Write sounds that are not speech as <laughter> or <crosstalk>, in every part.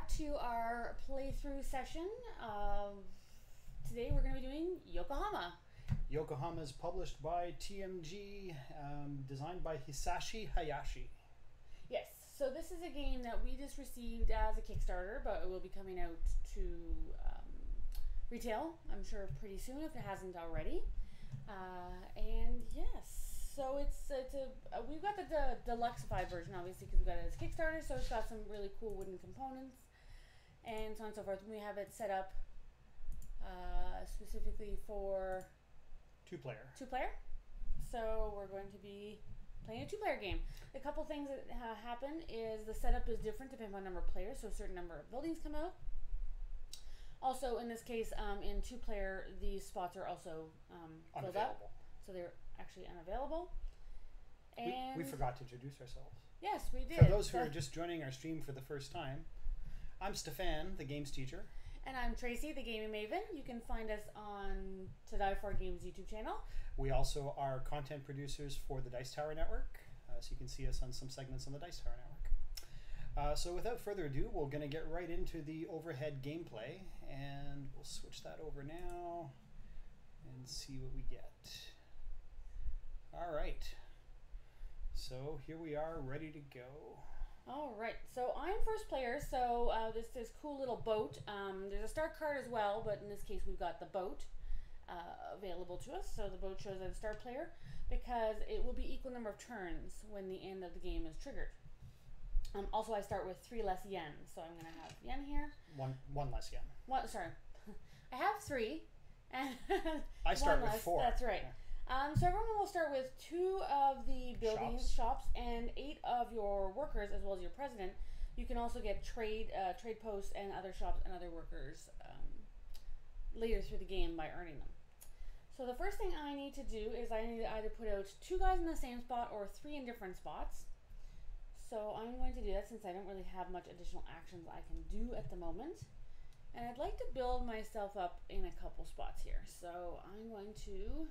back to our playthrough session. Uh, today we're going to be doing Yokohama. Yokohama is published by TMG, um, designed by Hisashi Hayashi. Yes, so this is a game that we just received as a Kickstarter, but it will be coming out to um, retail, I'm sure, pretty soon if it hasn't already. Uh, and yes, so it's it's a uh, we've got the, the deluxeified version obviously because we got it as Kickstarter, so it's got some really cool wooden components and so on and so forth. We have it set up uh, specifically for Two player. two player. So we're going to be playing a two player game. A couple things that ha- happen is the setup is different depending on the number of players, so a certain number of buildings come out. Also, in this case, um, in two player, these spots are also um, filled up, so they're actually unavailable. We, And we forgot to introduce ourselves. yes, we did. For those who So- are just joining our stream for the first time, I'm Stephane, the games teacher. and I'm Tracy, the gaming maven. You can find us on To Die For Games YouTube channel. We also are content producers for the Dice Tower Network, uh, so you can see us on some segments on the Dice Tower Network. Uh, so without further ado, we're going to get right into the overhead gameplay, and we'll switch that over now and see what we get. All right. So here we are, ready to go. All right, so I'm first player. So uh, this this cool little boat. Um, there's a start card as well, but in this case we've got the boat uh, available to us. So the boat shows as a start player because it will be equal number of turns when the end of the game is triggered. Um, also, I start with three less yen, so I'm gonna have yen here. One one less yen. One, sorry, <laughs> I have three, and <laughs> I start one with less, four. That's right. Yeah. Um, so everyone will start with two of the buildings, shops, and eight of your workers, as well as your president. You can also get trade, uh, trade posts, and other shops and other workers um, later through the game by earning them. So the first thing I need to do is I need to either put out two guys in the same spot or three in different spots. So I'm going to do that since I don't really have much additional actions I can do at the moment. And I'd like to build myself up in a couple spots here. So I'm going to.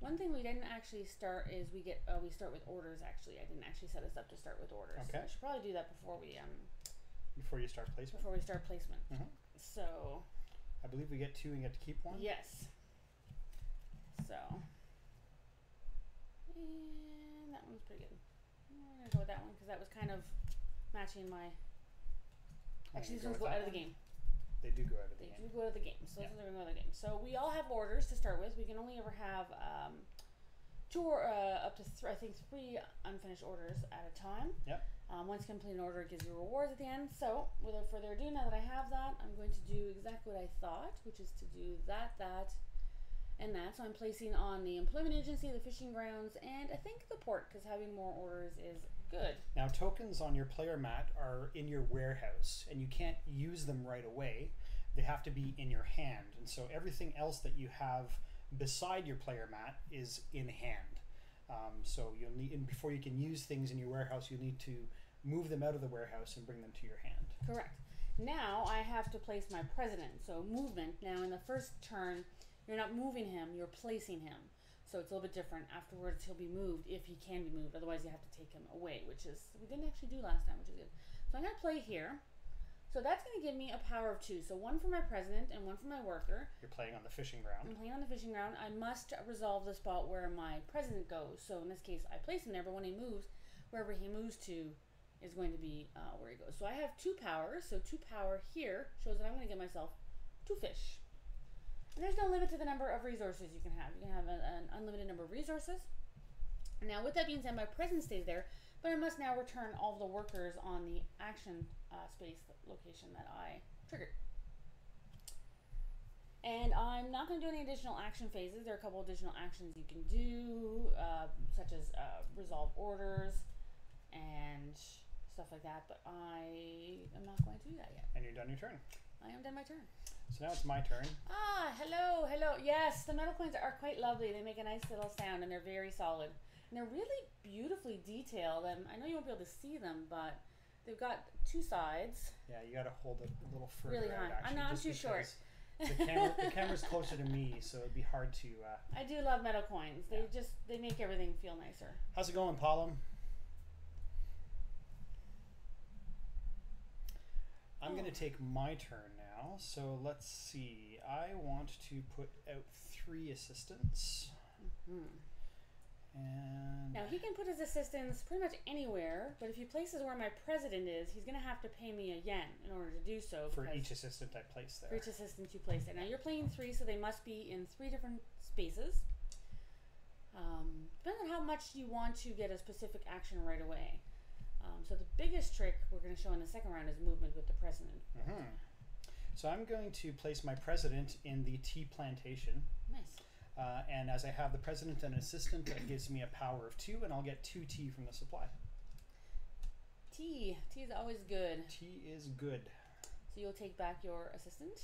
One thing we didn't actually start is we get uh, we start with orders. Actually, I didn't actually set us up to start with orders. So Okay. I should probably do that before we um Before you start placement, before we start placement. Mhm. So I believe we get two and get to keep one. yes. So and that one's pretty good. I'm gonna go with that one because that was kind of matching my. Actually, these ones out of the game. They do go out of the game. They game. do go to the game. So Yeah. those are going to go to the game. So we all have orders to start with. We can only ever have um, two or uh, up to th- I think three unfinished orders at a time. Yep. Um, once complete an order, it gives you rewards at the end. So without further ado, now that I have that, I'm going to do exactly what I thought, which is to do that, that, and that. So I'm placing on the employment agency, the fishing grounds, and I think the port because having more orders is good. Now, tokens on your player mat are in your warehouse, and you can't use them right away. They have to be in your hand, and so everything else that you have beside your player mat is in hand. Um, so you'll need, and before you can use things in your warehouse, you need to move them out of the warehouse and bring them to your hand. Correct. Now I have to place my president. So movement. Now in the first turn, you're not moving him, you're placing him. So it's a little bit different. Afterwards, he'll be moved if he can be moved. Otherwise, you have to take him away, which is we didn't actually do last time, which is good. So I'm gonna play here. So that's gonna give me a power of two. So one for my president and one for my worker. You're playing on the fishing ground. I'm playing on the fishing ground. I must resolve the spot where my president goes. So in this case, I place him there, but when he moves, wherever he moves to is going to be uh, where he goes. So I have two powers. So two power here shows that I'm going to get myself two fish. There's no limit to the number of resources you can have. You can have an, an unlimited number of resources. Now, with that being said, my present stays there, but I must now return all the workers on the action uh, space location that I triggered. And I'm not going to do any additional action phases. There are a couple additional actions you can do, uh, such as uh, resolve orders and stuff like that. But I am not going to do that yet. And you're done your turn. I am done my turn. So now it's my turn. Ah, hello, hello. Yes, the metal coins are quite lovely. They make a nice little sound, and they're very solid. And they're really beautifully detailed. And I know you won't be able to see them, but they've got two sides. Yeah, you got to hold it a little further Really out. high. I'm Actually, not- I'm just too short. The camera, the camera's closer to me, so it'd be hard to. Uh, I do love metal coins. They Yeah. just they make everything feel nicer. how's it going, Palom? I'm going to take my turn now. So let's see. I want to put out three assistants. Hmm. And Now he can put his assistants pretty much anywhere, but if he places where my president is, he's gonna have to pay me a yen in order to do so. for each assistant I place there. for each assistant you place there. Now you're playing three, so they must be in three different spaces. Um, depends on how much you want to get a specific action right away. Um, so the biggest trick we're going to show in the second round is movement with the president. hmm So I'm going to place my president in the tea plantation. Nice. Uh, and as I have the president and assistant, that gives me a power of two, and I'll get two tea from the supply. Tea. Tea is always good. Tea is good. So you'll take back your assistant.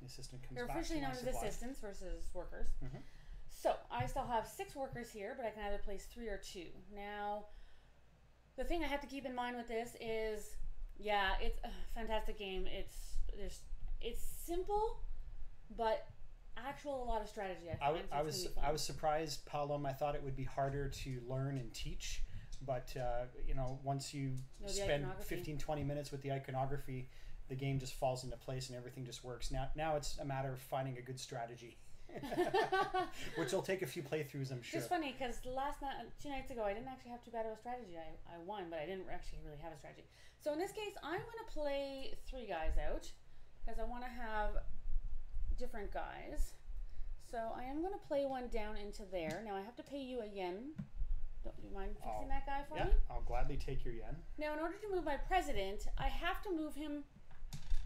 The assistant comes They're back officially to my known as assistants versus workers. Mhm. So I still have six workers here, but I can either place three or two. Now, the thing I have to keep in mind with this is, yeah, it's a fantastic game. It's there's it's simple, but actual a lot of strategy. I, I, find, so I was gonna be fun. I was surprised, Palom. I thought it would be harder to learn and teach, but uh, you know, once you the spend 15, 20 minutes with the iconography, the game just falls into place and everything just works. Now, now it's a matter of finding a good strategy, <laughs> which will take a few playthroughs, I'm sure. It's funny because last night, uh, two nights ago, I didn't actually have too bad of a strategy. I, I won, but I didn't actually really have a strategy. So in this case, I'm going to play three guys out because I want to have different guys. So I am going to play one down into there. Now I have to pay you a yen. Don't you mind fixing Oh, that guy for yeah, me? I'll gladly take your yen. Now, in order to move my president, I have to move him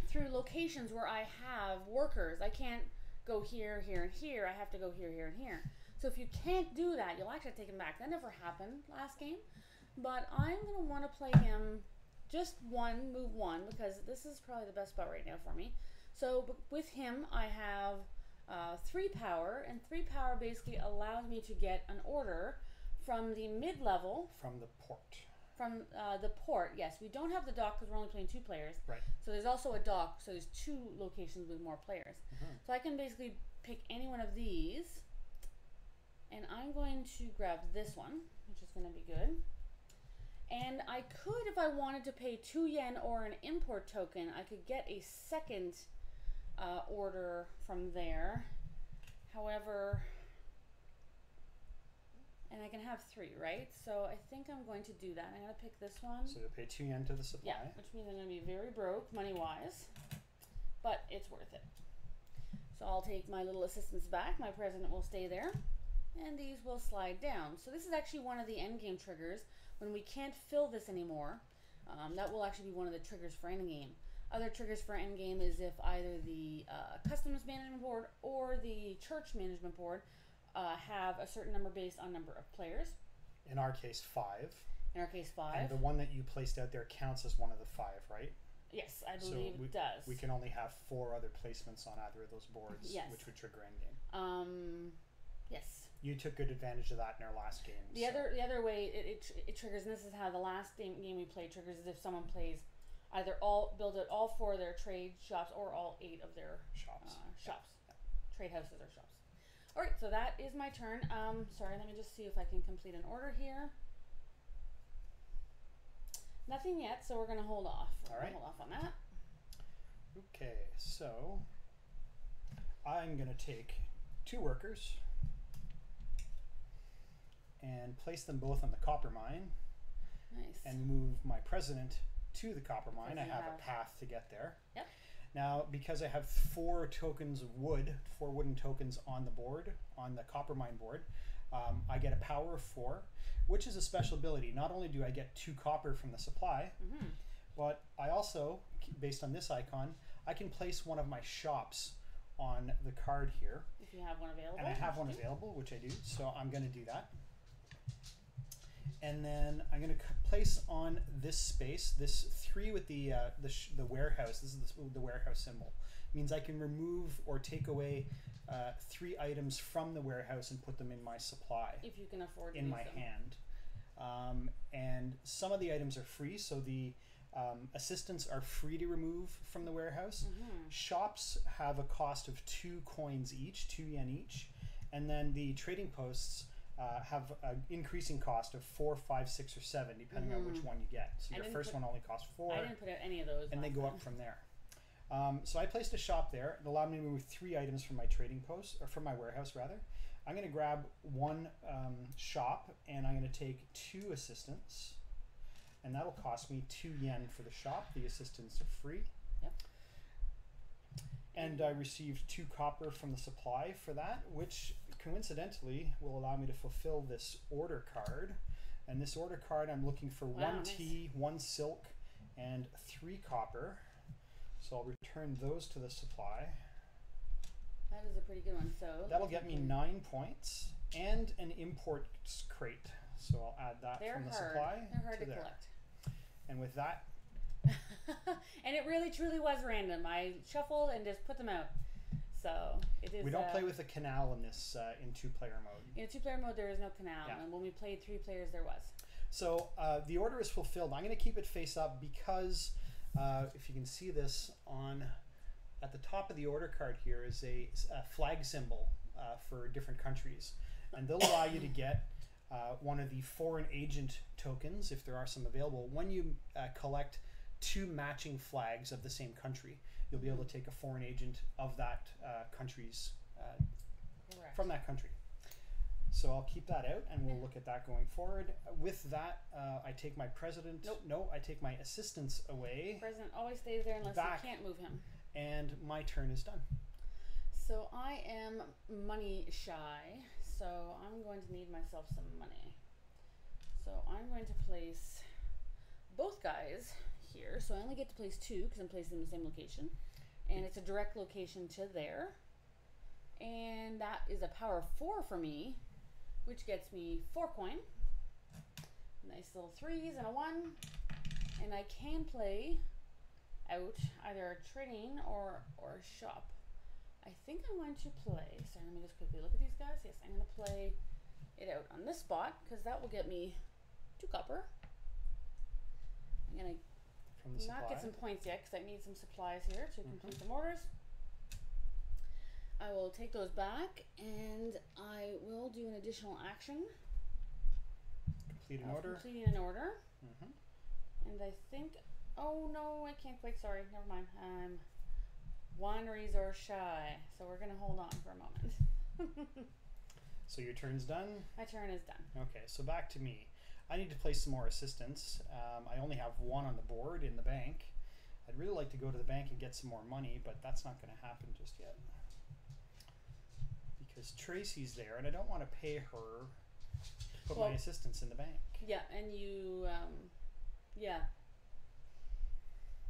through locations where I have workers. I can't go here, here, and here. I have to go here, here, and here. So if you can't do that, you'll actually take him back. That never happened last game. But I'm going to want to play him just one, move one, because this is probably the best spot right now for me. So with him, I have uh, three power, and three power basically allows me to get an order from the mid level From the port. From uh, the port, yes, we don't have the dock because we're only playing two players. Right. So there's also a dock, so there's two locations with more players. Mhm. So I can basically pick any one of these, and I'm going to grab this one, which is going to be good. And I could, if I wanted to pay two yen or an import token, I could get a second uh, order from there. However, and I can have three, right? So I think I'm going to do that. I'm going to pick this one. So you'll pay two yen to the supply. Yeah, which means I'm going to be very broke money wise, but it's worth it. So I'll take my little assistants back. My president will stay there, and these will slide down. So this is actually one of the endgame triggers. When we can't fill this anymore, um, that will actually be one of the triggers for endgame. Other triggers for endgame is if either the uh, customs management board or the church management board uh, have a certain number based on number of players. In our case, five. In our case, five. And the one that you placed out there counts as one of the five, right? yes, I So believe we- it does. We can only have four other placements on either of those boards, <laughs> Yes. which would trigger endgame. Um, yes. You took good advantage of that in our last game. The so- other the other way it, it, it triggers, and this is how the last game, game we played triggers, is if someone plays either all build it all four of their trade shops or all eight of their uh, shops. shops, trade houses or shops. All right, so that is my turn. Um, sorry, let me just see if I can complete an order here. Nothing yet, so we're gonna hold off. We're All hold off on that. Okay, so I'm going to take two workers and place them both on the copper mine Nice. and move my president to the copper mine. I have have- a path to get there. Yep. Now, because I have four tokens of wood, four wooden tokens on the board, on the copper mine board, um, I get a power of four, which is a special ability. Not only do I get two copper from the supply, hmm but I also, based on this icon, I can place one of my shops on the card here. If you have one available. And I have one which you do. available, which I do, so I'm going to do that. And then I'm going to place on this space, this three with the uh, the, sh- the warehouse. This is the, the warehouse symbol. Means I can remove or take away uh, three items from the warehouse and put them in my supply If you can afford in my them. hand. Um, and some of the items are free, so the um, assistants are free to remove from the warehouse. Mhm. Shops have a cost of two coins each, two yen each, and then the trading posts uh, have an increasing cost of four, five, six, or seven, depending on which Mhm. one you get. So I your first put- one only costs four, I didn't put out any of those. and they go up from there. Um, so I placed a shop there. It allowed me to move three items from my trading post, or from my warehouse rather. I'm going to grab one um, shop, and I'm going to take two assistants, and that'll cost me two yen for the shop. The assistants are free. Yep. And I received two copper from the supply for that, which coincidentally will allow me to fulfill this order card. And this order card, I'm looking for Wow, one nice. tea, one silk, and three copper. So I'll return those to the supply. That is a pretty good one. So That'll get me nine points and an import crate. So I'll add that They're from the hard. supply They're hard to to collect. And with that, <laughs> and it really truly was random. I shuffled and just put them out. So it is. we don't uh, play with the canal in this uh, in two-player mode. In two-player mode, there is no canal, Yeah. and when we played three players, there was. So uh, the order is fulfilled. I'm going to keep it face up because uh, if you can see this on at the top of the order card here is a, a flag symbol uh, for different countries, and they'll allow you to get uh, one of the foreign agent tokens if there are some available. When you uh, collect two matching flags of the same country, you'll be able to take a foreign agent of that uh, country's uh, Correct. from that country. So I'll keep that out, and we'll look at that going forward. With that, uh, I take my president. Nope. No, I take my assistants away, President always stays there unless Back. you can't move him. and my turn is done. So I am money shy, so I'm going to need myself some money. So I'm going to place both guys here. So I only get to place two because I'm placing in the same location, and it's a direct location to there. And that is a power four for me, which gets me four coin. Nice little threes and a one, and I can play out either a trading or or a shop. I think I'm going to play. Sorry, let me just quickly look at these guys. Yes, I'm going to play it out on this spot because that will get me two copper. I'm going From the not get some points yet because I need some supplies here to complete some orders. I will take those back and I will do an additional action Complete an order. completing an order. hmm And I think, oh no, I can't quite. Sorry, never mind. I'm one resource shy, so we're gonna hold on for a moment. <laughs> So your turn's done. My turn is done. Okay, so back to me. I need to place some more assistants. Um, I only have one on the board in the bank. I'd really like to go to the bank and get some more money, but that's not going to happen just yet. Because Tracy's there, and I don't want to pay her to put Well- my assistants in the bank. Yeah, and you, um, yeah.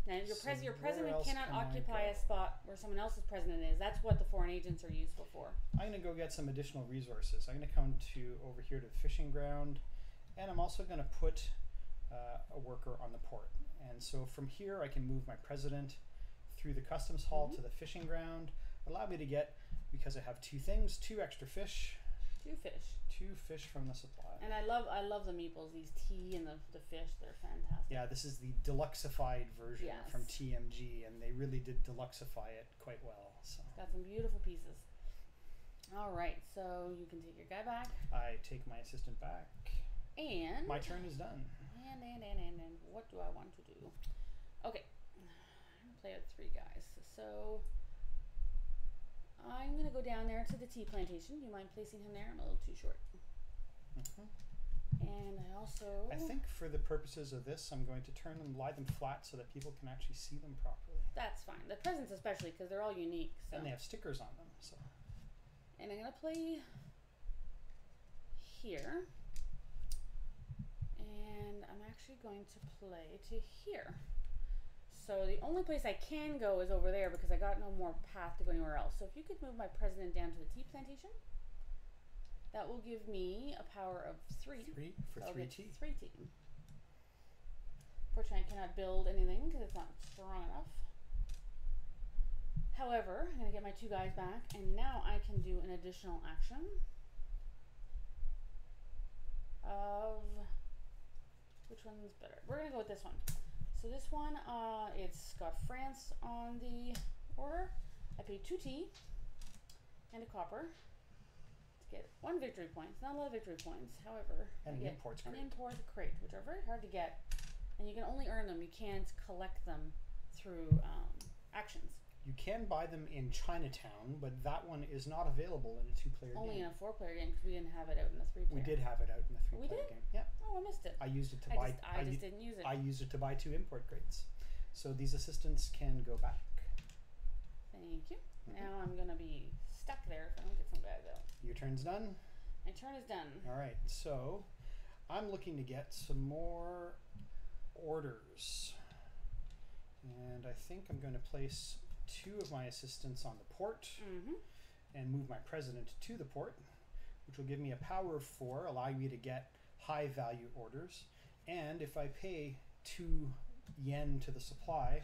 And your So pres- your president cannot can occupy a spot where someone else's president is. That's what the foreign agents are useful for. I'm going to go get some additional resources. I'm going to come to over here to the fishing ground, and I'm also going to put uh, a worker on the port. And so from here, I can move my president through the customs hall Mhm. to the fishing ground. Allow me to get, because I have two things, two extra fish, Two fish. two fish from the supply. And I love I love the meeples, these tea and the, the fish. They're fantastic. yeah, this is the deluxified version Yes. from TMG, and they really did deluxify it quite well. So Got some beautiful pieces. All right, so you can take your guy back, I take my assistant back. And My turn is done. and and and and, and what do I want to do? Okay, I'm <sighs> gonna play with three guys. So I'm gonna go down there to the tea plantation. Do you mind placing him there? I'm a little too short. Mhm. And I also I think for the purposes of this, I'm going to turn them, lie them flat so that people can actually see them properly. that's fine. The presents especially because they're all unique. So And they have stickers on them. So and I'm gonna play here. And I'm actually going to play to here. So the only place I can go is over there because I got no more path to go anywhere else. So if you could move my president down to the tea plantation, that will give me a power of three. three for So three get T. Three tea. Fortunately, I cannot build anything because it's not strong enough. However, I'm gonna get my two guys back, and now I can do an additional action of which one's better. We're gonna go with this one. So this one, uh, it's got France on the order. I paid two tea and a copper to get one victory point. Not a lot of victory points. However, And I an imports an crate. import crate, which are very hard to get, and you can only earn them. You can't collect them through um, actions. You can buy them in Chinatown, but that one is not available in a two-player game. Only in a four-player game because we didn't have it out in the three-player. We did have it out in the three-player game. Yeah, missed it. I used it to I buy. just, I u- just didn't use it. I used it to buy two import crates. So these assistants can go back. Thank you. Mhm. Now I'm gonna be stuck there if I don't get some out. Your turn's done. My turn is done. All right, so I'm looking to get some more orders. And I think I'm going to place two of my assistants on the port Mm-hmm. and move my president to the port, which will give me a power of four, allowing me to get high value orders. And if I pay two yen to the supply,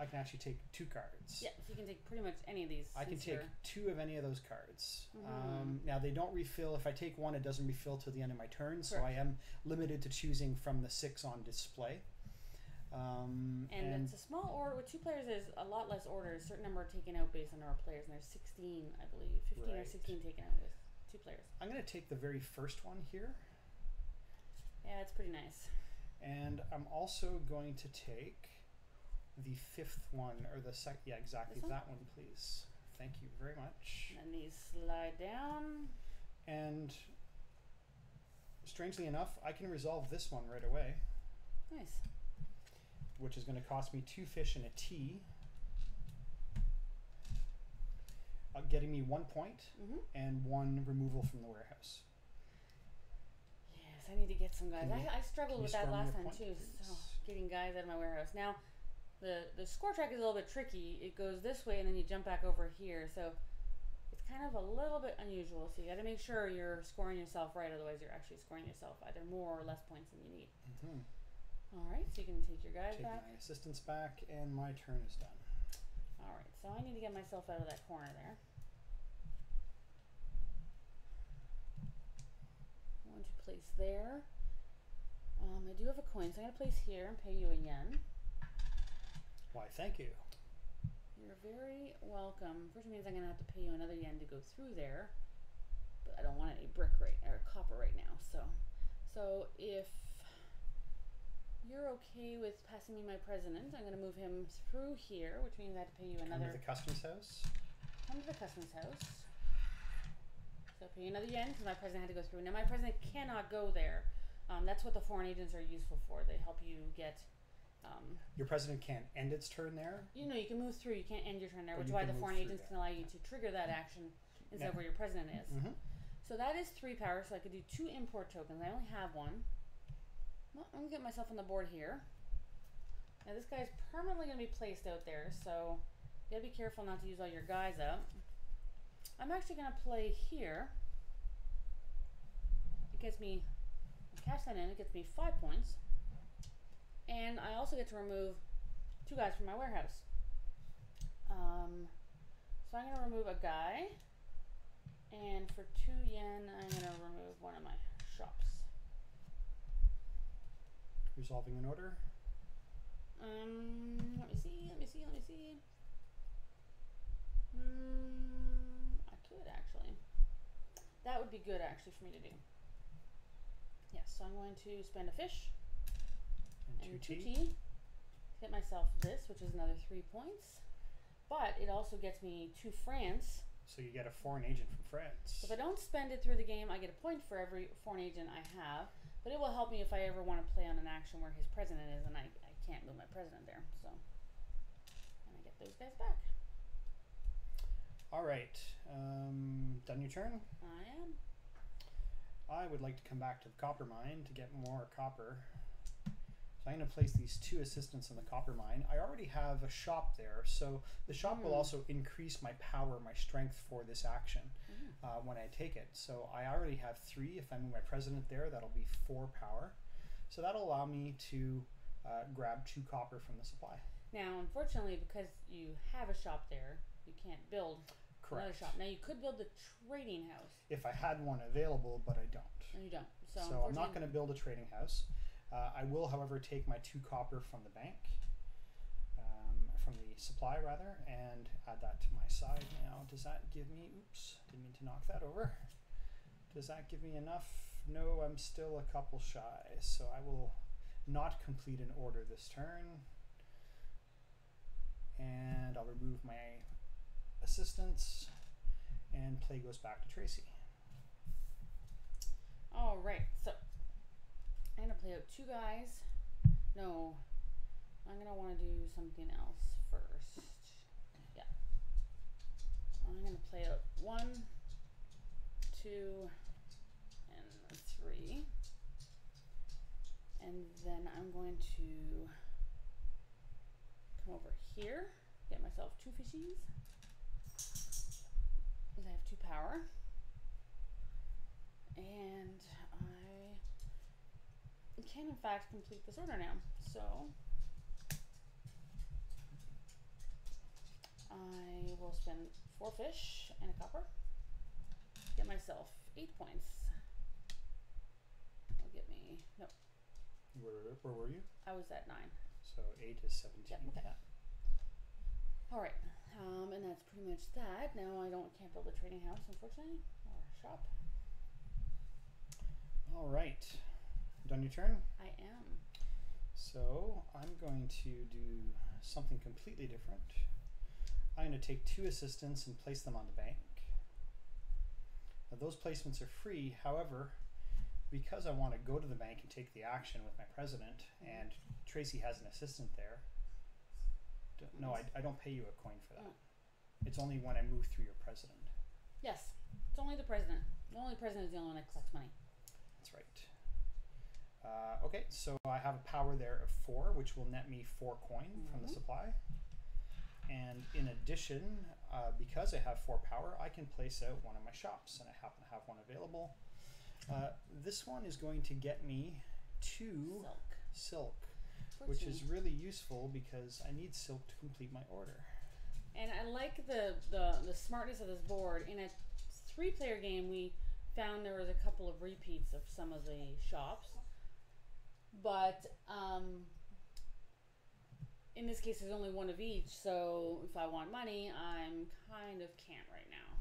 I can actually take two cards. Yeah, so you can take pretty much any of these. I can take two of any of those cards. Mhm. Um, now they don't refill. If I take one, it doesn't refill till the end of my turn, so I am limited to choosing from the six on display. Um, And, and it's a small order with two players. There's a lot less orders. A certain number are taken out based on our players, and there's 16, I believe, 15 or 16 taken out with two players. I'm going to take the very first one here, Yeah, it's pretty nice. and I'm also going to take the fifth one or the sec. Yeah, exactly one? that one, please. Thank you very much. And these slide down. And strangely enough, I can resolve this one right away. Nice. which is going to cost me two fish and a tea, uh, getting me one point Mm-hmm. and one removal from the warehouse. I need to get some guys. Can you- I, I struggled can with you that score me last a time point, too. please? So getting guys out of my warehouse. Now, the the score track is a little bit tricky. It goes this way and then you jump back over here. So it's kind of a little bit unusual. So you got to make sure you're scoring yourself right. Otherwise, you're actually scoring yourself either more or less points than you need. Mm-hmm. All right, so you can take your guys Take back. my assistance back, and my turn is done. All right, so I need to get myself out of that corner there. One to place there. Um, I do have a coin, so I'm gonna place here and pay you a yen. Why, thank you. You're very welcome. Which means I'm gonna have to pay you another yen to go through there, but I don't want any brick right or copper right now. So, so if you're okay with passing me my president, I'm gonna move him through here, which means I have to pay you Come another. to the customs house. Come to the customs house. So pay another yen because my president had to go through. Now my president cannot go there. Um, that's what the foreign agents are useful for. They help you get. Um, Your president can't end its turn there. you know, you can move through. You can't end your turn there, which is why the foreign agents there. can allow you to trigger that action instead of where your president is. Mm-hmm. So that is three power. So I could do two import tokens. I only have one. Well, I'm gonna get myself on the board here. Now this guy's permanently gonna be placed out there, so you gotta be careful not to use all your guys up. I'm actually gonna play here. It gets me cash that in. It gets me five points, and I also get to remove two guys from my warehouse. Um, so I'm gonna remove a guy. And for two yen, I'm gonna remove one of my shops. Resolving an order. Um, let me see, let me see, let me see. Hmm, Could actually. That would be good actually for me to do. Yes, so I'm going to spend a fish And and two tea. tea. Get myself this, which is another three points. But it also gets me two France. So you get a foreign agent from France. If I don't spend it through the game, I get a point for every foreign agent I have. But it will help me if I ever want to play on an action where his president is and I, I can't move my president there. So and I get those guys back. All right. Um, done your turn. I am. I would like to come back to the copper mine to get more copper. So I'm going to place these two assistants in the copper mine. I already have a shop there, so the shop will Hmm. also increase my power, my strength for this action Mhm. uh, when I take it. So I already have three. If I move my president there, that'll be four power. So that'll allow me to uh, grab two copper from the supply. Now, unfortunately, because you have a shop there, you can't build another shop. Now you could build a trading house. If I had one available, but I don't. No, you don't. So, So, I'm not going to build a trading house. Uh, I will, however, take my two copper from the bank, um, from the supply rather, and add that to my side now. Does that give me? Oops, didn't mean to knock that over. Does that give me enough? No, I'm still a couple shy, so I will not complete an order this turn. And I'll remove my assistants, and play goes back to Tracy. All right, so I'm gonna play out two guys. No, I'm gonna want to do something else first. Yeah, I'm gonna play out one, two, and three, and then I'm going to come over here, get myself two fishies. I have two power. And I can in fact complete this order now. So I will spend four fish and a copper. Get myself eight points. That'll get me no. Where, where were you? I was at nine. So eight is seventeen. Yep, okay. All right, um, and that's pretty much that. Now I don't can't build a trading house, unfortunately, or a shop. All right. Done your turn? I am. So I'm going to do something completely different. I'm going to take two assistants and place them on the bank. Now those placements are free. However, because I want to go to the bank and take the action with my president, and Tracy has an assistant there, no, I, I don't pay you a coin for that. Mm. It's only when I move through your president. Yes, it's only the president. The only president is the only one that collects money. That's right. Uh, okay, so I have a power there of four, which will net me four coin from the Mhm. supply. And in addition, uh, because I have four power, I can place out one of my shops, and I happen to have one available. Uh, this one is going to get me two Silk. silk, which is really useful because I need silk to complete my order. And I like the, the the smartness of this board. In a three player game, we found there was a couple of repeats of some of the shops, but um, in this case, there's only one of each. So if I want money, I'm kind of can't right now.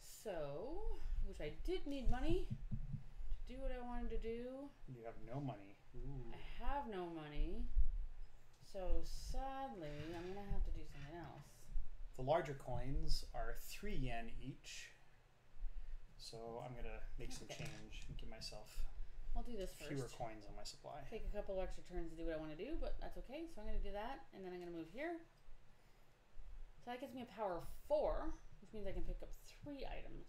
So, which I did need money to do what I wanted to do. You have no money. Ooh. I have no money. So sadly, I'm gonna have to do something else. The larger coins are three yen each. So I'm gonna make some Okay. change and give myself I'll do this first. fewer coins on my supply. Take a couple extra turns to do what I want to do, but that's okay. So I'm going to do that, and then I'm going to move here. So that gives me a power of four, which means I can pick up three items.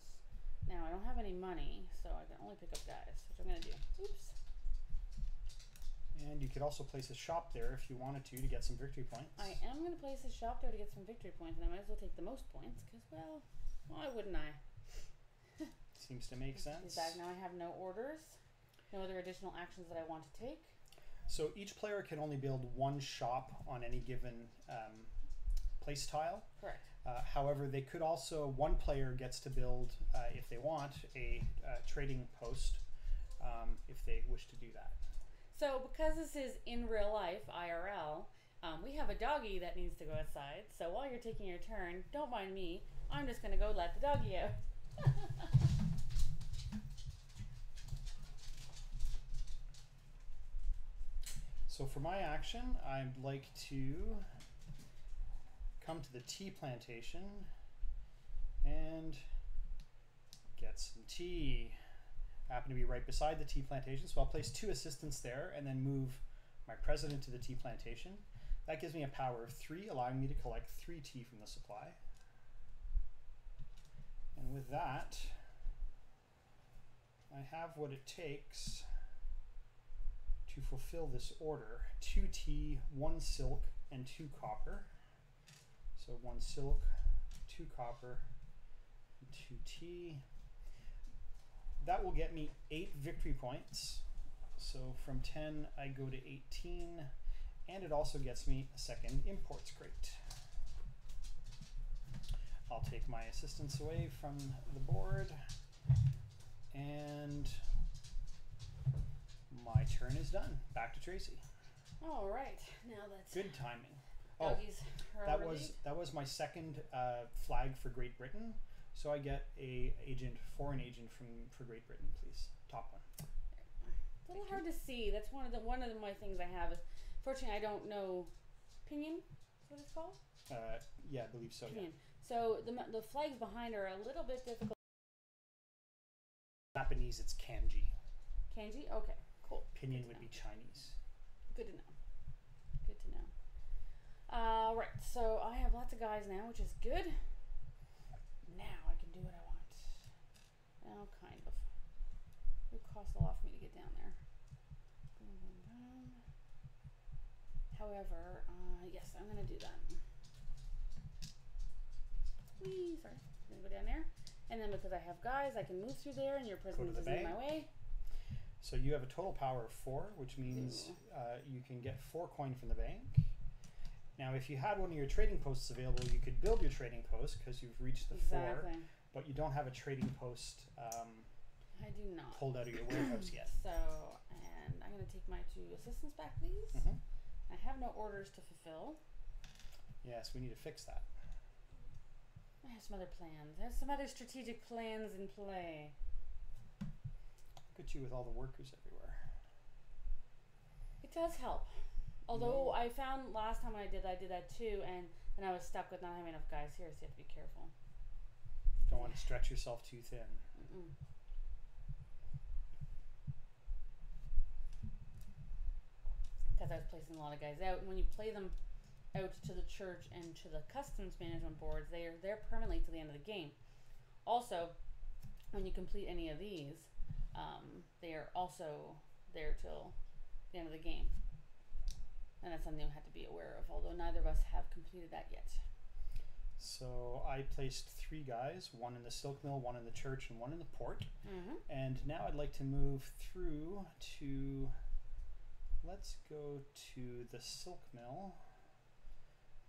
Now I don't have any money, so I can only pick up guys, which I'm going to do. Oops. And you could also place a shop there if you wanted to to get some victory points. I am going to place a shop there to get some victory points, and I might as well take the most points, because, well, why wouldn't I? <laughs> Seems to make sense. In sense. fact, now I have no orders, no other additional actions that I want to take. So each player can only build one shop on any given um, place tile. Correct. Uh, however, they could also one player gets to build, uh, if they want, a uh, trading post um, if they wish to do that. So, because this is in real life, IRL, um, we have a doggy that needs to go outside. So, while you're taking your turn, don't mind me. I'm just going to go let the doggy out. <laughs> So for my action, I'd like to come to the tea plantation and get some tea. Happen to be right beside the tea plantation, so I'll place two assistants there and then move my president to the tea plantation. That gives me a power of three, allowing me to collect three tea from the supply. And with that, I have what it takes to fulfill this order two tea, one silk, and two copper. So one silk, two copper, and two tea. That will get me eight victory points. So from 10, I go to 18, and it also gets me a second imports crate. I'll take my assistants away from the board, and my turn is done. Back to Tracy. All right. Now that's Good timing. Oh, doggies are that was that was my second uh, flag for Great Britain. So I get a agent, foreign agent from for Great Britain, please. Top one. It's a little hard to see. That's one of the one of the, my things I have. Is, fortunately, I don't know pinyin. Is what it's called. Uh, yeah, I believe so. Pinyin. So the the flags behind are a little bit difficult. Japanese, it's kanji. Kanji. Okay. Cool. To would know. be Chinese. Good to know. Good to know. Uh, right. So I have lots of guys now, which is good. Now do what I want. Well, kind of. It would cost a lot for me to get down there. However, uh, yes, I'm gonna do that. Whee! Sorry. I'm gonna go down there. And then because I have guys, I can move through there, and your the is in my way. So you have a total power of four, which means uh, you can get four coin from the bank. Now, if you had one of your trading posts available, you could build your trading post because you've reached the four, Exactly. But you don't have a trading post um, I do not. pulled out of your warehouse yet. <clears throat> So, and I'm going to take my two assistants back, please. Mhm. I have no orders to fulfill. Yes, we need to fix that. I have some other plans. I have some other strategic plans in play. Look at you with all the workers everywhere. It does help. Although I found last time I did, I did that too, and then I was stuck with not having enough guys here, so you have to be careful. Don't want to stretch yourself too thin. Because I was placing a lot of guys out, and when you play them out to the church and to the customs management boards, they are there permanently to the end of the game. Also, when you complete any of these, um, they are also there till the end of the game. And that's something you have to be aware of, although neither of us have completed that yet. So I placed three guys, one in the silk mill, one in the church, and one in the port. Mm-hmm. And now I'd like to move through to. Let's go to the silk mill.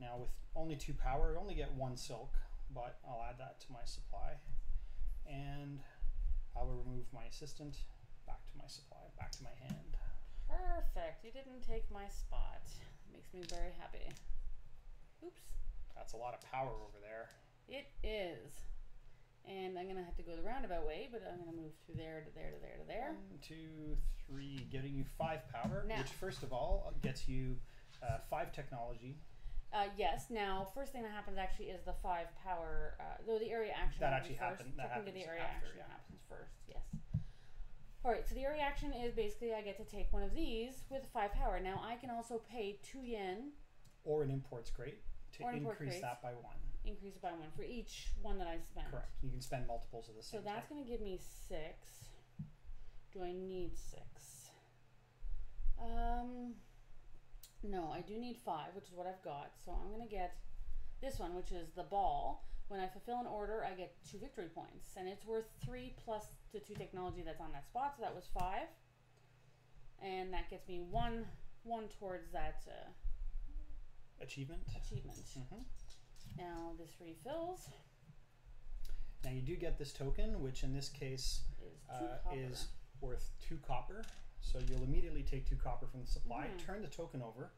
Now, with only two power, I only get one silk, but I'll add that to my supply. And I will remove my assistant back to my supply, back to my hand. Perfect. You didn't take my spot. Makes me very happy. Oops. That's a lot of power over there. It is. And I'm gonna have to go the roundabout way, but I'm gonna move through there to there to there to there. One, two, three, getting you five power, Now- which first of all gets you uh, five technology. Uh, yes. Now, first thing that happens actually is the five power. Uh, though the area action That happens actually first. happen- that Technically, the happens area after, action yeah. happens first. Yes. All right. So the area action is basically I get to take one of these with five power. Now I can also pay two yen, Or an import's crate to Or import increase that by one. increase it by one for each one that I spend. Correct. You can spend multiples of the same. So same. that's thing. going to give me six. Do I need six? Um, no, I do need five, which is what I've got. So I'm going to get this one, which is the ball. When I fulfill an order, I get two victory points, and it's worth three plus the two technology that's on that spot. So that was five, and that gets me one one towards that uh, achievement. achievement. hmm Now this refills Now you do get this token, which in this case is uh, is worth two copper. So you'll immediately take two copper from the supply, Mhm. turn the token over,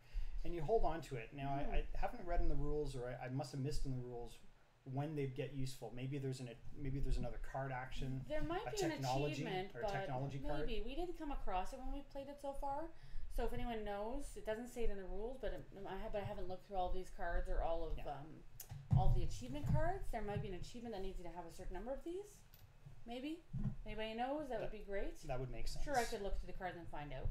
and you hold on to it. Now Mhm. I, I haven't read in the rules, or I, I must have missed in the rules when they get useful. Maybe there's an maybe there's another card action. There might a be an technology achievement, or a but technology card? maybe we didn't come across it when we played it so far. So if anyone knows, it doesn't say it in the rules, but it, I have, but I haven't looked through all these cards or all of Yeah. um, all of the achievement cards. There might be an achievement that needs you to have a certain number of these. Maybe anybody knows that would be great. That would make sense. Sure, I could look through the cards and find out.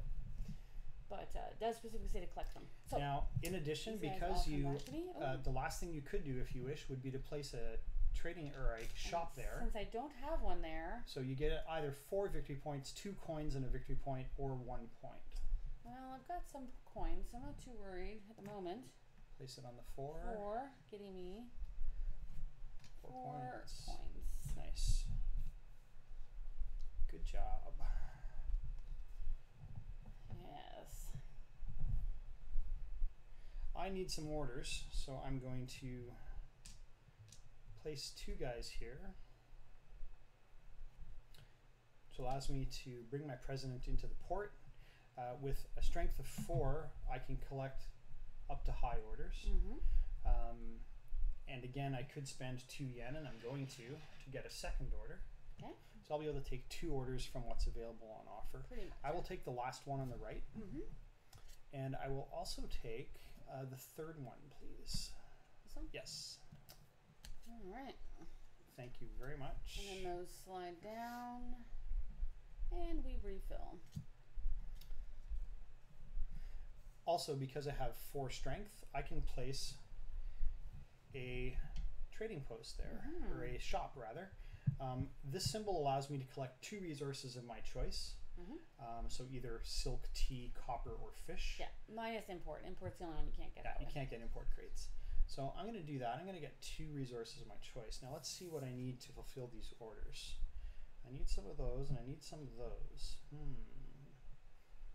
But uh, it does specifically say to collect them. So now, in addition, these guys all because come you back to me. uh, Ooh. the last thing you could do, if you wish, would be to place a trading or a shop And there. Since I don't have one there, So you get either four victory points, two coins, and a victory point, or one point. Well, I've got some coins. So I'm not too worried at the moment. Place it on the four. Four, getting me Four four points. points. Nice. Good job. Yes. I need some orders, so I'm going to place two guys here. Which allows me to bring my president into the port. Uh, with a strength of four, I can collect up to high orders. Mm-hmm. Um, And again, I could spend two yen, and I'm going to to get a second order. Okay. So I'll be able to take two orders from what's available on offer. Pretty much. I will take the last one on the right, Mm-hmm. and I will also take uh, the third one, please. This one? Yes. All right. Thank you very much. And then those slide down, and we refill. Also, because I have four strength, I can place a trading post there, Mhm. or a shop rather. Um, this symbol allows me to collect two resources of my choice. Mhm. Um, so either silk, tea, copper, or fish. Yeah, minus import. Import's the only one you can't get Yeah, that you can't get import crates. So I'm going to do that. I'm going to get two resources of my choice. Now let's see what I need to fulfill these orders. I need some of those and I need some of those. Hmm.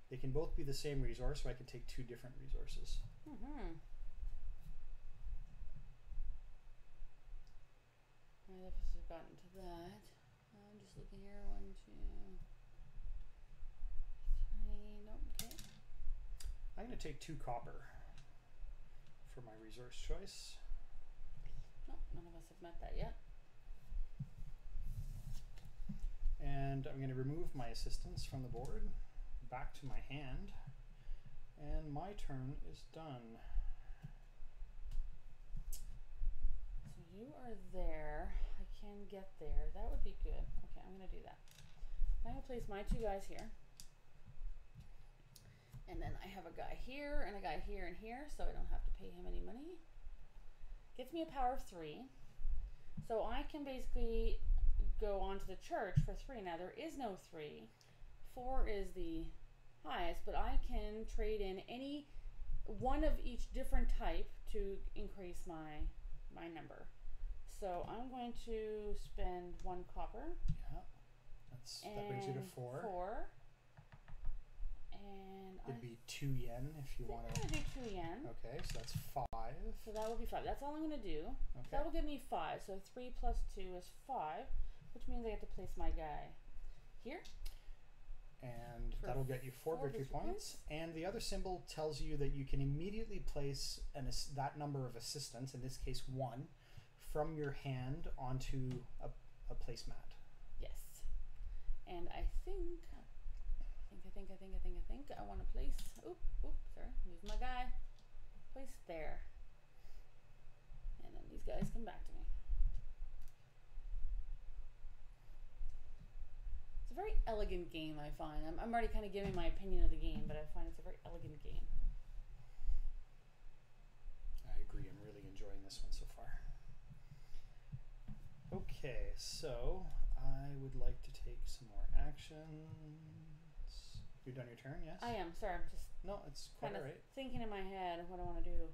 They can both be the same resource, so I can take two different resources. Mm-hmm. If we've gotten to that. I'm just looking here. One, two, three. Nope. Okay. I'm going to take two copper for my resource choice. Nope. None of us have met that yet. And I'm going to remove my assistance from the board, back to my hand, and my turn is done. So you are there. I can get there. That would be good. Okay, I'm gonna do that. I'm gonna place my two guys here. And then I have a guy here and a guy here and here, so I don't have to pay him any money. Gets me a power of three. So I can basically go on to the church for three. Now there is no three. Four is the highest, but I can trade in any one of each different type to increase my my number. So I'm going to spend one copper. Yeah. That's, that brings you to four. Four. And It'd be two yen if you want I'm to. gonna do two yen. Okay, so that's five. So that will be five. That's all I'm gonna do. Okay. That will give me five. So three plus two is five, which means I have to place my guy here. And For that'll get you four, four victory victory points. And the other symbol tells you that you can immediately place an that number of assistants, in this case one, from your hand onto a, a placemat. Yes. And I think, I think, I think, I think, I think, I think I want to place. Oop, oop. Sorry, move my guy. Place there. And then these guys come back to me. It's a very elegant game, I find. I'm, I'm already kind of giving my opinion of the game, but I find it's a very elegant game. I agree. I'm really enjoying this one so far. Okay, so I would like to take some more actions. You're done your turn, yes? I am. Sorry, I'm just No, it's quite kind of thinking in my head what I want to do.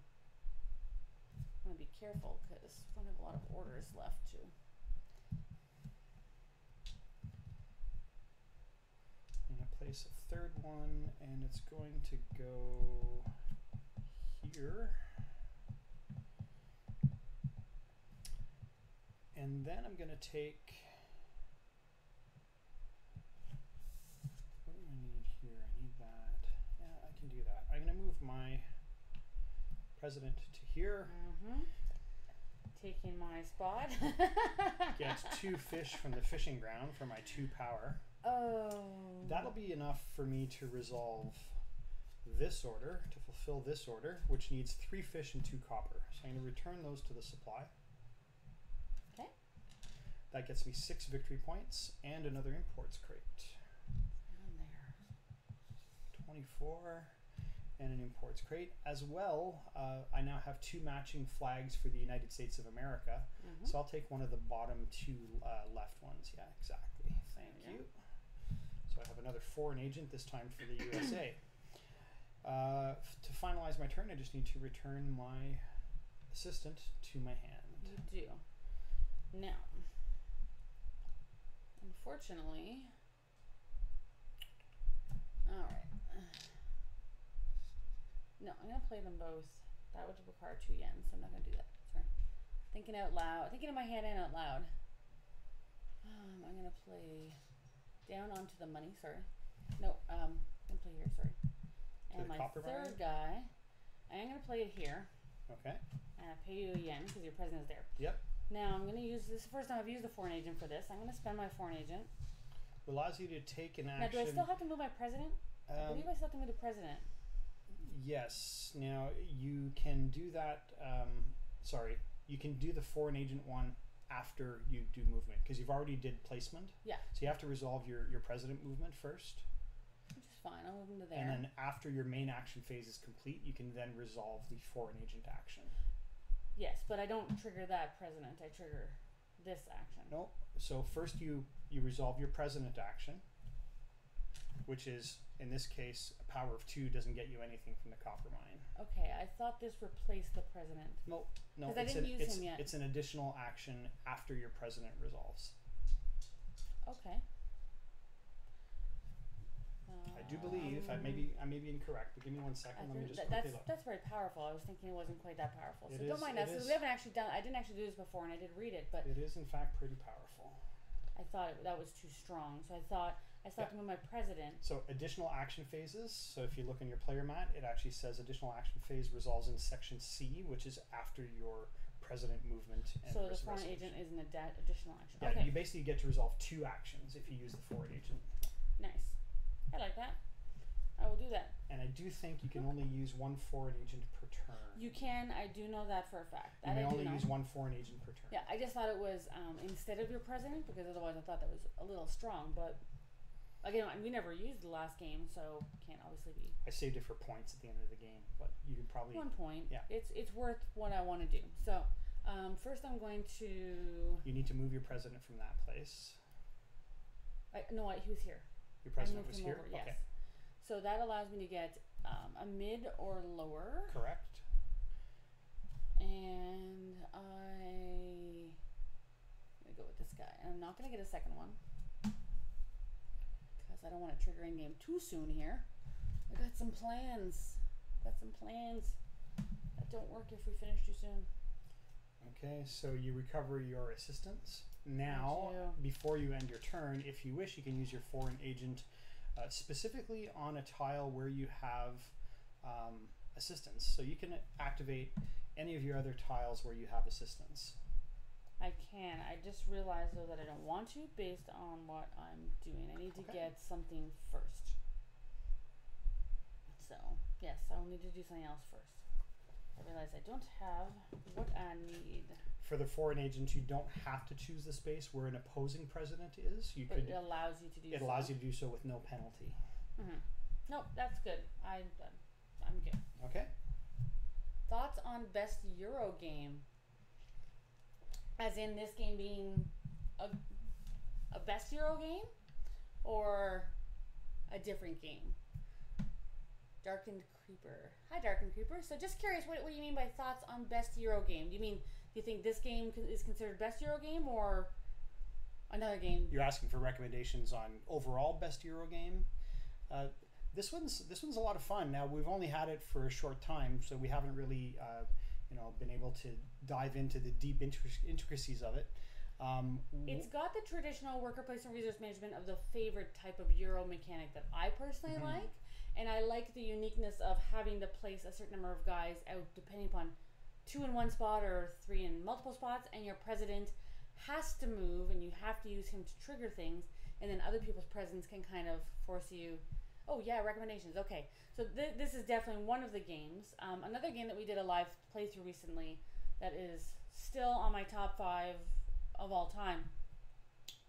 I want to be careful because I don't have a lot of orders left to. I'm gonna place a third one, and it's going to go here. And then I'm gonna take. What do I need here? I need that. Yeah, I can do that. I'm gonna move my president to here. Mm-hmm. Taking my spot. Get two <laughs> fish from the fishing ground for my two power. Oh. That'll be enough for me to resolve this order, to fulfill this order, which needs three fish and two copper. So I'm going to return those to the supply. Okay. That gets me six victory points and another imports crate. There. 24 and an imports crate. As well, uh, I now have two matching flags for the United States of America. Mm-hmm. So I'll take one of the bottom two uh, left ones. Yeah, exactly. Thank we you. So I have another foreign agent, this time for the USA. <coughs> Uh, to finalize my turn, I just need to return my assistant to my hand. You do. Now, unfortunately, all right. No, I'm gonna play them both. That would require two yen, so I'm not gonna do that. Sorry. Thinking out loud. Thinking in my head and out loud. Um, I'm gonna play down onto the money. Sorry. No. Um, I'm gonna play here. Sorry. To And my copper third guy, I'm gonna play it here. Okay. And I pay you a yen because your president is there. Yep. Now I'm going to use this is the first time I've used a foreign agent for this. I'm going to spend my foreign agent. It Allows you to take an Now, action. do I still have to move my president? I um, believe I still have to move the president. Yes. Now you can do that. Um, sorry, you can do the foreign agent one after you do movement because you've already did placement. Yeah. So you have to resolve your your president movement first, Which is fine. I'll move him to there. and then after your main action phase is complete, you can then resolve the foreign agent action. yes, but I don't trigger that president. I trigger this action. No. So first you you resolve your president action, which is in this case a power of two doesn't get you anything from the copper mine. Okay, I thought this replaced the president. No, no, 'Cause I it's didn't an, use it's, him yet. it's an additional action after your president resolves. Okay. I do believe I may be I may be incorrect, but give me one I second. Let me think just that- quickly that's look. that's very powerful. I was thinking it wasn't quite that powerful. So don't mind it us. 'cause is. We haven't actually done. I didn't actually do this before, and I did read it, but It is in fact pretty powerful. I thought it, that was too strong. So I thought I still have to move my president. So additional action phases. So if you look on your player mat, it actually says additional action phase resolves in section C, which is after your president movement. And So the foreign agent is an ad- additional action. Yeah, okay, you basically get to resolve two actions if you use the foreign agent. nice. I like that. I will do that. And I do think you can only use one foreign agent per turn. You can. I do know that for a fact. You may I only know. use one foreign agent per turn. Yeah, I just thought it was um, instead of your president because otherwise I thought that was a little strong. But again, we never used the last game, so can't obviously be I saved it for points at the end of the game, but you could probably one point. Yeah. it's it's worth what I want to do. So um, first, I'm going to. you need to move your president from that place. I, no, I, he was here. Your president was here. over. Yes. Okay. So that allows me to get um, a mid or lower, Correct. and I. I'm gonna go with this guy, and I'm not gonna get a second one I don't want to trigger in game too soon here. I got some plans. Got some plans that don't work if we finish too soon. Okay, so you recover your assistance. Now, before you end your turn, if you wish, you can use your foreign agent uh, specifically on a tile where you have um, assistance. So you can activate any of your other tiles where you have assistance. I can. I just realized though that I don't want to based on what I'm doing. I need to Okay. get something first. So yes, I will need to do something else first. I realize I don't have what I need, For the foreign agent, you don't have to choose the space where an opposing president is. You but could. it allows you to do. It allows you to do so with no penalty. Mm-hmm. Nope, that's good. I'm done. I'm good. Okay. Thoughts on best Euro game? As in this game being a, a best Euro game or a different game? Darkened Creeper. Hi, Darkened Creeper. So just curious, what, what do you mean by thoughts on best Euro game? Do you mean, do you think this game is considered best Euro game or another game? You're asking for recommendations on overall best Euro game. Uh, this one's this one's a lot of fun. Now we've only had it for a short time, so we haven't really uh, you know been able to dive into the deep intric- intricacies of it. Um, It's got the traditional worker placement resource management of the favorite type of Euro mechanic that I personally Mhm. like. And I like the uniqueness of having to place a certain number of guys out depending upon two in one spot or three in multiple spots, and your president has to move and you have to use him to trigger things, and then other people's presence can kind of force you. Oh yeah, recommendations. Okay, so th- this is definitely one of the games. Um, another game that we did a live playthrough recently that is still on my top five of all time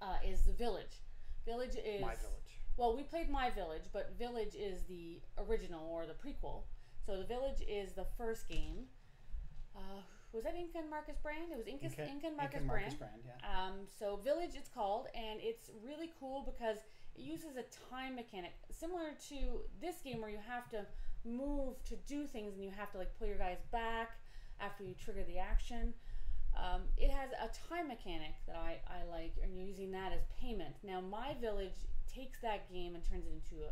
uh, is the Village. Village is my village. well, we played My Village, but Village is the original or the prequel. So the Village is the first game. Uh, was that Inka and Markus Brand? It was Inka, Inka- Inka and Markus Inka Brand. Markus Brand, yeah. Um, so Village it's called, and it's really cool because it uses a time mechanic similar to this game where you have to move to do things and you have to like pull your guys back after you trigger the action. Um, it has a time mechanic that I, I like, and you're using that as payment. Now, My Village takes that game and turns it into a,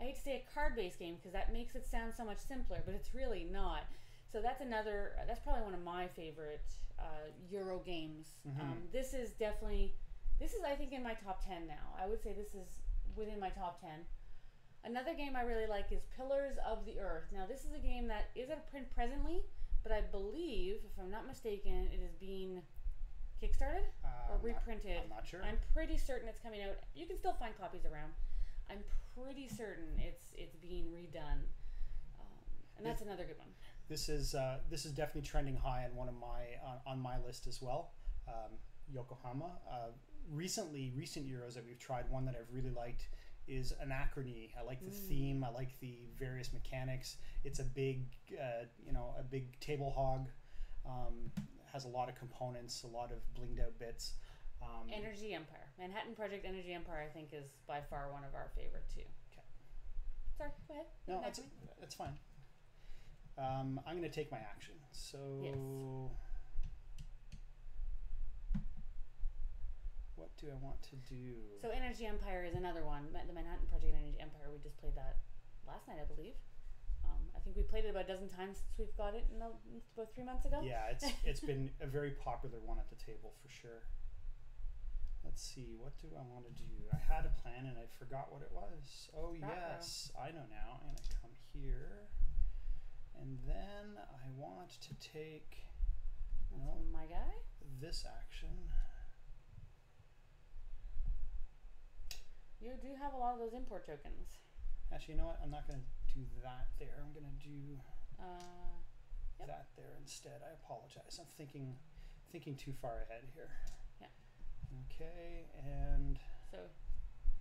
I hate to say a card based game because that makes it sound so much simpler, but it's really not. So that's another, that's probably one of my favorite uh, Euro games. Mhm. Um, this is definitely, this is, I think, in my top 10 now. I would say this is within my top 10. Another game I really like is Pillars of the Earth. Now, this is a game that is at print presently, but I believe, if I'm not mistaken, it is being kickstarted Uh, or not- reprinted. I'm not sure. I'm pretty certain it's coming out. You can still find copies around. I'm pretty certain it's it's being redone, um, and that's another good one. This is uh, this is definitely trending high on one of my on, on my list as well. Um, Yokohama. Uh, recently, recent Euros that we've tried, one that I've really liked is Anachrony. I like the Mm. theme. I like the various mechanics. It's a big, uh, you know, a big table hog. Um, has a lot of components, a lot of blinged out bits. Um, Energy Empire, Manhattan Project Energy Empire, I think is by far one of our favorite too. Okay. Sorry, go ahead. No, can it's ask me. it's fine. Um, I'm going to take my action. So, what do I want to do? So Energy Empire is another one. The Manhattan Project Energy Empire. We just played that last night, I believe. Um, I think we played it about a dozen times since we've got it in the, about three months ago. yeah, it's <laughs> it's been a very popular one at the table for sure. Let's see, what do I want to do? I had a plan and I forgot what it was. Oh yes, I know now. And gonna come here, and then I want to take That's my guy. this action. You do have a lot of those import tokens. Actually, you know what? I'm not going to do that there. I'm going to do Uh, Yep. that there instead. I apologize. I'm thinking thinking too far ahead here. Yeah. Okay, and so,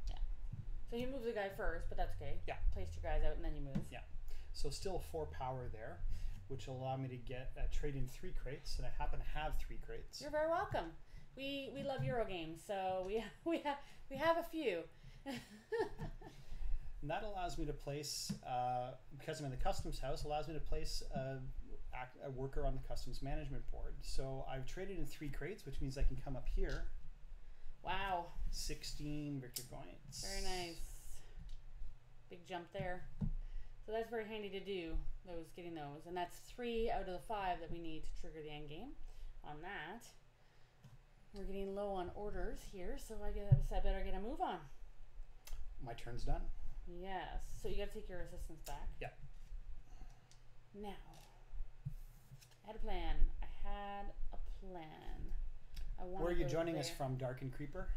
yeah. So you move the guy first, but that's okay. Yeah. Place your guys out and then you move. Yeah. so still four power there, which will allow me to get uh, trade in three crates, and I happen to have three crates. You're very welcome. We we love Euro games, so we <laughs> we have we have a few. And that allows me to place, uh, because I'm in the customs house, allows me to place a, a worker on the customs management board. So I've traded in three crates, which means I can come up here, wow, 16 victor points. very nice. Big jump there. So that's very handy to do. Those getting those, and that's three out of the five that we need to trigger the end game. On that, we're getting low on orders here, so I guess I better get a move on. My turn's done. Yes. So you got to take your assistance back. Yeah. Now, I had a plan. I had a plan. I. Where are you joining us from, Dark and Creeper?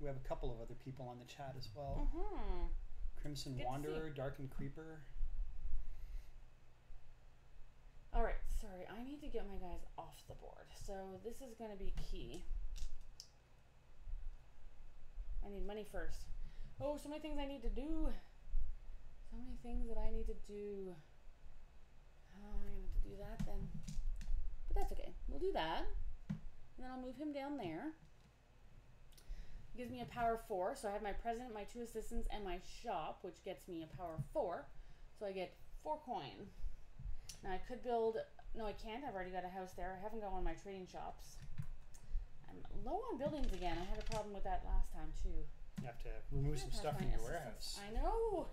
We have a couple of other people on the chat as well. Mm-hmm. Crimson Good Wanderer, Dark and Creeper. All right. Sorry, I need to get my guys off the board. So this is going to be key. I need money first. Oh, so many things I need to do. So many things that I need to do. How am I going to have to do that then? But that's okay. We'll do that. And then I'll move him down there. Gives me a power four. So I have my president, my two assistants, and my shop, which gets me a power four. So I get four coin. Now I could build. No, I can't. I've already got a house there. I haven't got one of my trading shops. I'm low on buildings again. I had a problem with that last time too. You have to remove some stuff from your warehouse. I know.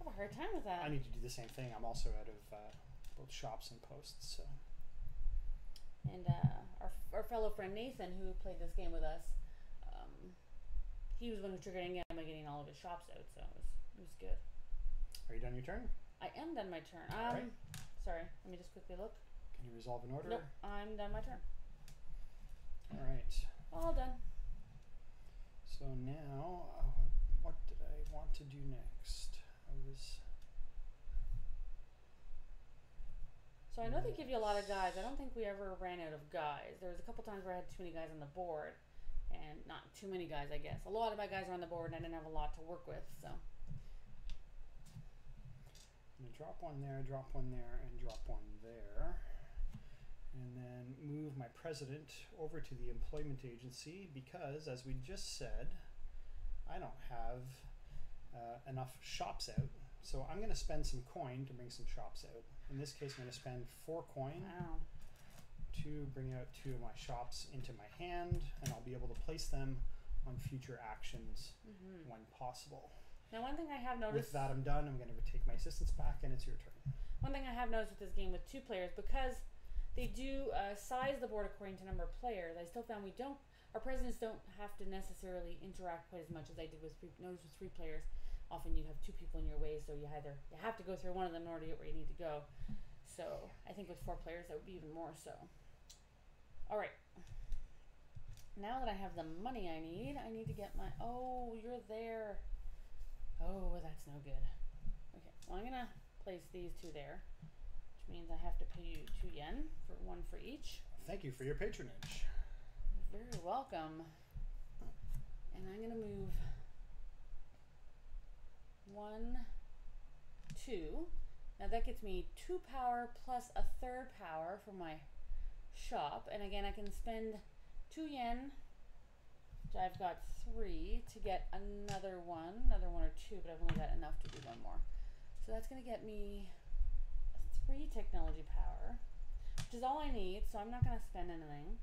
I have a hard time with that. I need to do the same thing. I'm also out of uh, both shops and posts. So And uh, our, our fellow friend Nathan, who played this game with us, um, he was the one who triggered by getting all of his shops out, so it was, it was good. are you done your turn? I am done my turn. Um, Alright. Sorry, let me just quickly look. Can you resolve an order? Nope, I'm done my turn. All right. All done. So now, uh, what did I want to do next? I was. So I know they give you a lot of guys. I don't think we ever ran out of guys. There was a couple times where I had too many guys on the board, and not too many guys, I guess. A lot of my guys are on the board, and I didn't have a lot to work with. So I'm gonna drop one there, drop one there, and drop one there. And then move my president over to the employment agency because, as we just said, I don't have uh, enough shops out. So I'm going to spend some coin to bring some shops out. In this case, I'm going to spend four coin wow. to bring out two of my shops into my hand, and I'll be able to place them on future actions hmm when possible. Now one thing I have noticed. With that, I'm done. I'm going to take my assistants back, and it's your turn. One thing I have noticed with this game with two players, because they do uh, size the board according to number of players, I still found we don't, our presidents don't have to necessarily interact quite as much as I did with three, notice with three players. often you have two people in your way, so you either you have to go through one of them in order to get where you need to go. So I think with four players, that would be even more so. All right. Now that I have the money I need, I need to get my. Oh, you're there. Oh, that's no good. Okay, well I'm gonna place these two there, which means I have to pay you two yen for one for each. Thank you for your patronage. You're very welcome. And I'm gonna move one, two. Now that gets me two power plus a third power for my shop. And again, I can spend two yen, which I've got three, to get another one, another one or two, but I've only got enough to do one more. So that's going to get me three technology power, which is all I need, so I'm not going to spend anything.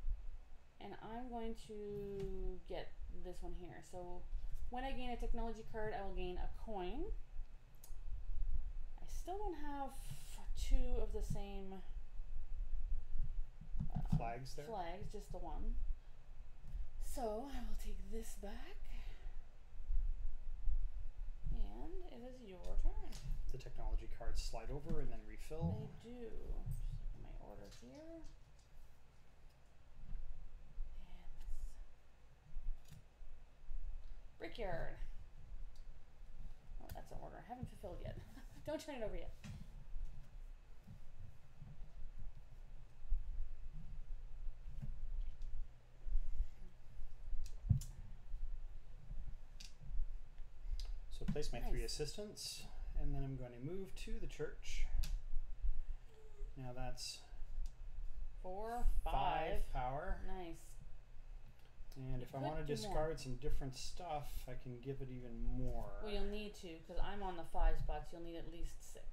And I'm going to get this one here. So when I gain a technology card, I will gain a coin. I still don't have two of the same uh, flags there. Flags, just the one. So I will take this back. And it is your turn. The technology cards slide over and then refill. They do. Just look at my order here. Brickyard. Oh, that's an order. I haven't fulfilled yet. <laughs> Don't turn it over yet. So place my nice. three assistants, and then I'm going to move to the church. Now that's four, five, five power. Nice. And if I want to discard more. some different stuff, I can give it even more. Well, you'll need to, because I'm on the five spots. You'll need at least six.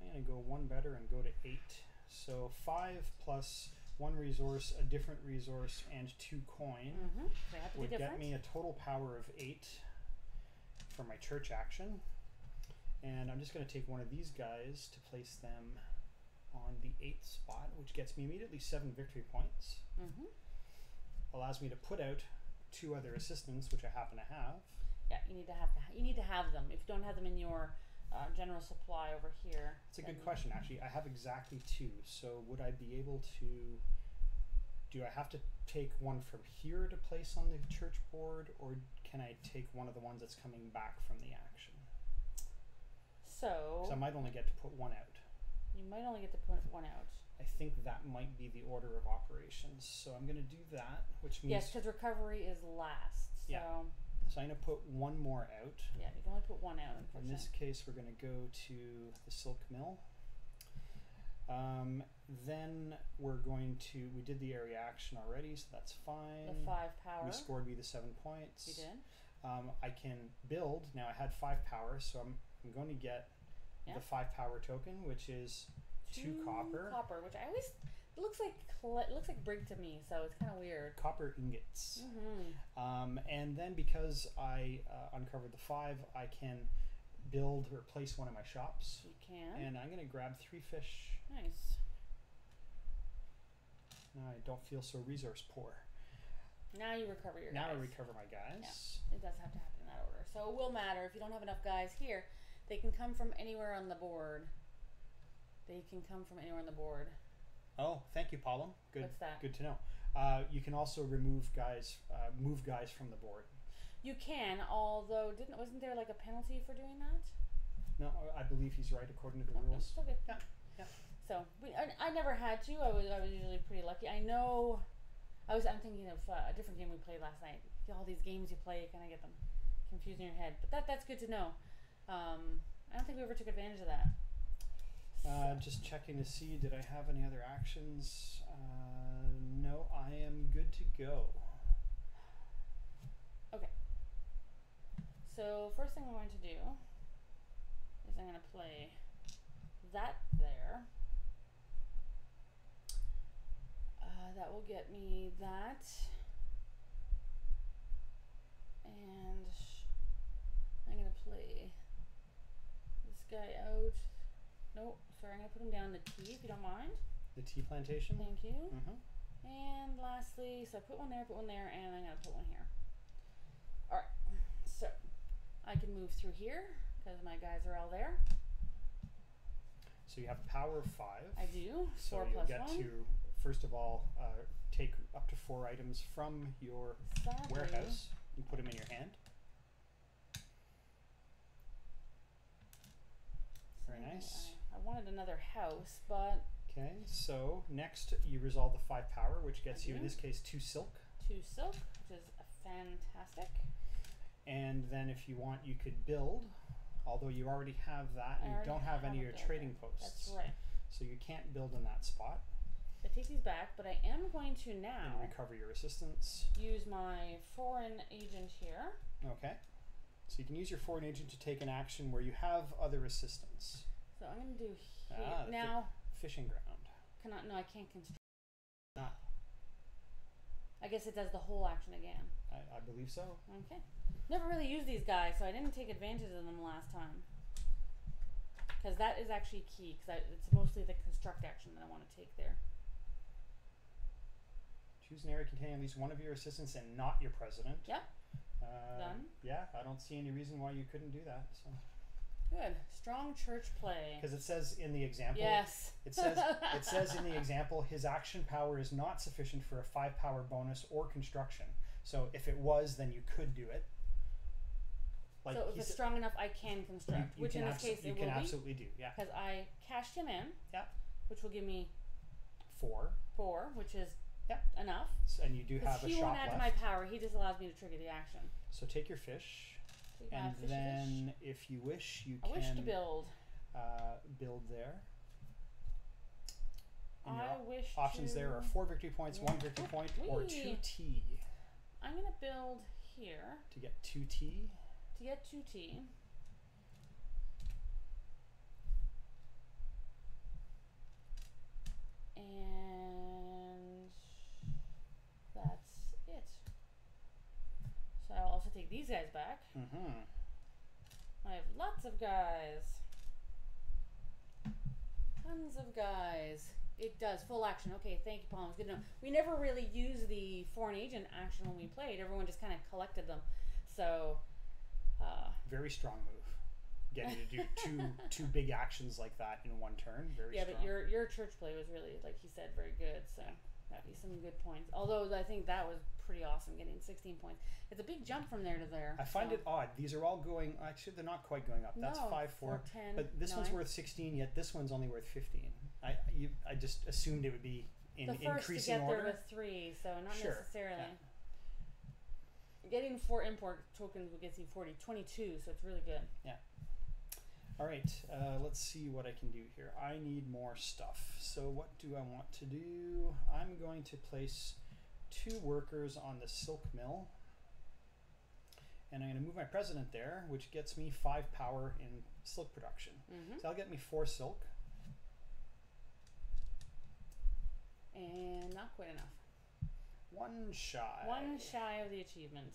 I'm going to go one better and go to eight. So five plus one resource, a different resource, and two coin mm-hmm. would get me a total power of eight for my church action. And I'm just going to take one of these guys to place them on the eighth spot, which gets me immediately seven victory points. Mm-hmm allows me to put out two other assistants, which I happen to have. Yeah, you need to have to ha- you need to have them. If you don't have them in your uh, general supply over here, it's a good question. Actually, I have exactly two. So would I be able to? Do I have to take one from here to place on the church board, or can I take one of the ones that's coming back from the action? So, Because I might only get to put one out. You might only get to put one out. I think that might be the order of operations. So I'm going to do that, which means yes, because recovery is last. So yeah. So I'm going to put one more out. Yeah, you can only put one out. In this case, we're going to go to the silk mill. Um, then we're going to. We did the area action already, so that's fine. The five power. We scored me the seven points. You did. Um, I can build now. I had five power, so I'm I'm going to get yeah. the five power token, which is two, two copper. Copper, which I always looks like it looks like brick to me, so it's kind of weird. Copper ingots. Mm-hmm. Um, and then because I uh, uncovered the five, I can build or place one of my shops. You can. And I'm gonna grab three fish. Nice. Now I don't feel so resource poor. Now you recover your. Now guys. I recover my guys. Yeah, it does have to happen in that order. So it will matter if you don't have enough guys here. They can come from anywhere on the board. They can come from anywhere on the board. Oh, thank you, Paulum. Good. What's that? Good to know. Uh, you can also remove guys, uh, move guys from the board. You can, although didn't wasn't there like a penalty for doing that? No, I believe he's right according to the rules. Still good. Yeah, yeah. So we, I, I never had to. I was I was usually pretty lucky. I know. I was I'm thinking of uh, a different game we played last night. All these games you play, you kind of get them confused in your head. But that that's good to know. Um, I don't think we ever took advantage of that. Uh, just checking to see, did I have any other actions? Uh, no, I am good to go. Okay. So first thing I'm going to do is I'm going to play that there. Uh, that will get me that. And I'm going to play this guy out. Nope. Sorry, I'm going to put him down the tea if you don't mind. The tea plantation? Thank you. Mm-hmm. And lastly, so I put one there, put one there, and I'm going to put one here. I can move through here because my guys are all there. So you have power of five. I do. So Four you'll get one. to first of all uh, take up to four items from your warehouse and put them in your hand. Very nice. I, I wanted another house, but Okay, so next you resolve the five power, which gets you in this case two silk. two silk, which is fantastic. And then if you want, you could build, although you already have that, I you already don't have, have any of your builder. trading posts. That's right. So you can't build in that spot I take these back, but I am going to and now recover your assistance. use my foreign agent here. Okay. So you can use your foreign agent to take an action where you have other assistance. So I'm going to do here. Ah, the now, Fishing ground. can I, no, I can't construct. Not. I guess it does the whole action again. I, I believe so. Okay. Never really used these guys, so I didn't take advantage of them last time. Because that is actually key, because it's mostly the construct action that I want to take there. Choose an area containing at least one of your assistants and not your president. Yep. Uh, Done. Yeah, I don't see any reason why you couldn't do that. So, Good. Strong church play. because it says in the example, Yes. it says it <laughs> says in the example his action power is not sufficient for a five power bonus or construction. So if it was, then you could do it. Like so if it's strong enough, I can construct, you which can in this abso- case you it can will be, absolutely do. Yeah, because I cashed him in, Yep. which will give me four, four, which is Yep. enough. S- and you do have a he shop won't add to my power; he just allows me to trigger the action. So take your fish, my and fishy fish. then if you wish, you I can wish to build. Uh, build there. And your I op- wish options to, there are four victory points, Yeah. one victory point, or two. T I'm gonna build here to get two T. to get two tea. And that's it. So I'll also take these guys back. Mm-hmm. I have lots of guys. Tons of guys. It does full action. Okay, thank you, Paul. It's good enough. We never really used the foreign agent action when we played. Everyone just kind of collected them. So, uh, Very strong move. Getting to do two <laughs> two big actions like that in one turn. Very yeah, strong. but your your church play was really, like he said, very good. So that'd be some good points. Although I think that was pretty awesome, getting 16 points. It's a big jump from there to there. I find so. it odd. These are all going. Actually, they're not quite going up. That's No, five four. 10, But this one's worth sixteen. Yet this one's only worth fifteen. I you I just assumed it would be in the first to increasing get order. there was three, so not Sure, necessarily. yeah. Getting four import tokens will get you 40, 22, so it's really good. Yeah. All right, uh, let's see what I can do here. I need more stuff. So what do I want to do? I'm going to place two workers on the silk mill. And I'm going to move my president there, which gets me five power in silk production. Mm-hmm. So that'll get me four silk. And not quite enough. One shy. One shy of the achievement.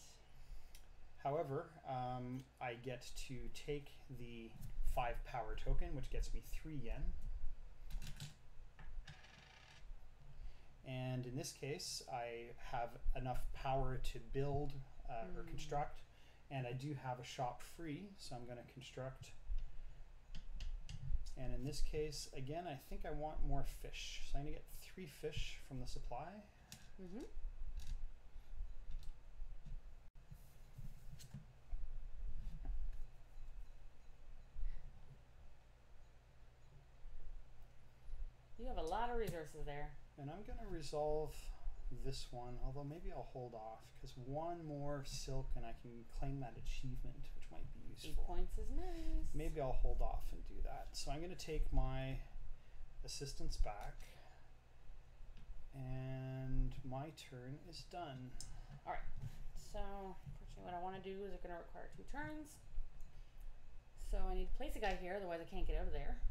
However, um, I get to take the five power token, which gets me three yen. And in this case, I have enough power to build uh, or Mm. construct, and I do have a shop free, so I'm going to construct. And in this case, again, I think I want more fish, so I'm going to get three fish from the supply. Mm-hmm. You have a lot of resources there. And I'm going to resolve this one, although maybe I'll hold off because one more silk and I can claim that achievement, which might be useful. Eight points is nice. Maybe I'll hold off and do that. So I'm going to take my assistance back, and my turn is done. All right. So, unfortunately, what I want to do is it's going to require two turns. So I need to place a guy here, otherwise I can't get out of there.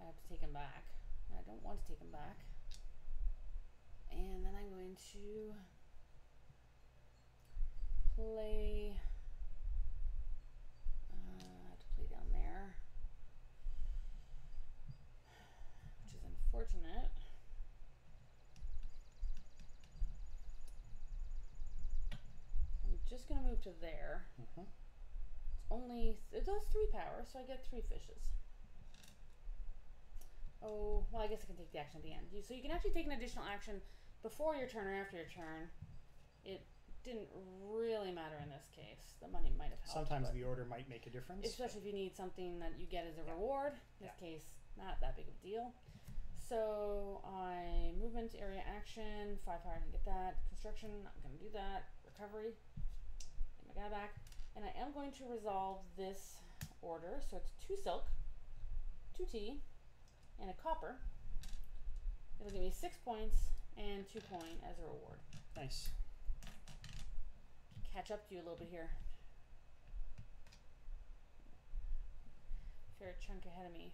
I have to take him back. I don't want to take him back. And then I'm going to play. Uh, I have to play down there, which is unfortunate. I'm just gonna move to there. Mm-hmm. It's only it does three power, so I get three fishes. Oh, well, I guess I can take the action at the end. You, so you can actually take an additional action before your turn or after your turn. It didn't really matter in this case. The money might have helped. Sometimes the order might make a difference. especially if you need something that you get as a reward. In this Yeah. case, not that big of a deal. So I movement area action five power didn't get that construction. Not gonna do that. Recovery. Get my guy back, and I am going to resolve this order. So it's two silk, two tea, and a copper. It'll give me six points and two coin as a reward. Nice. Catch up to you a little bit here. Fair chunk ahead of me.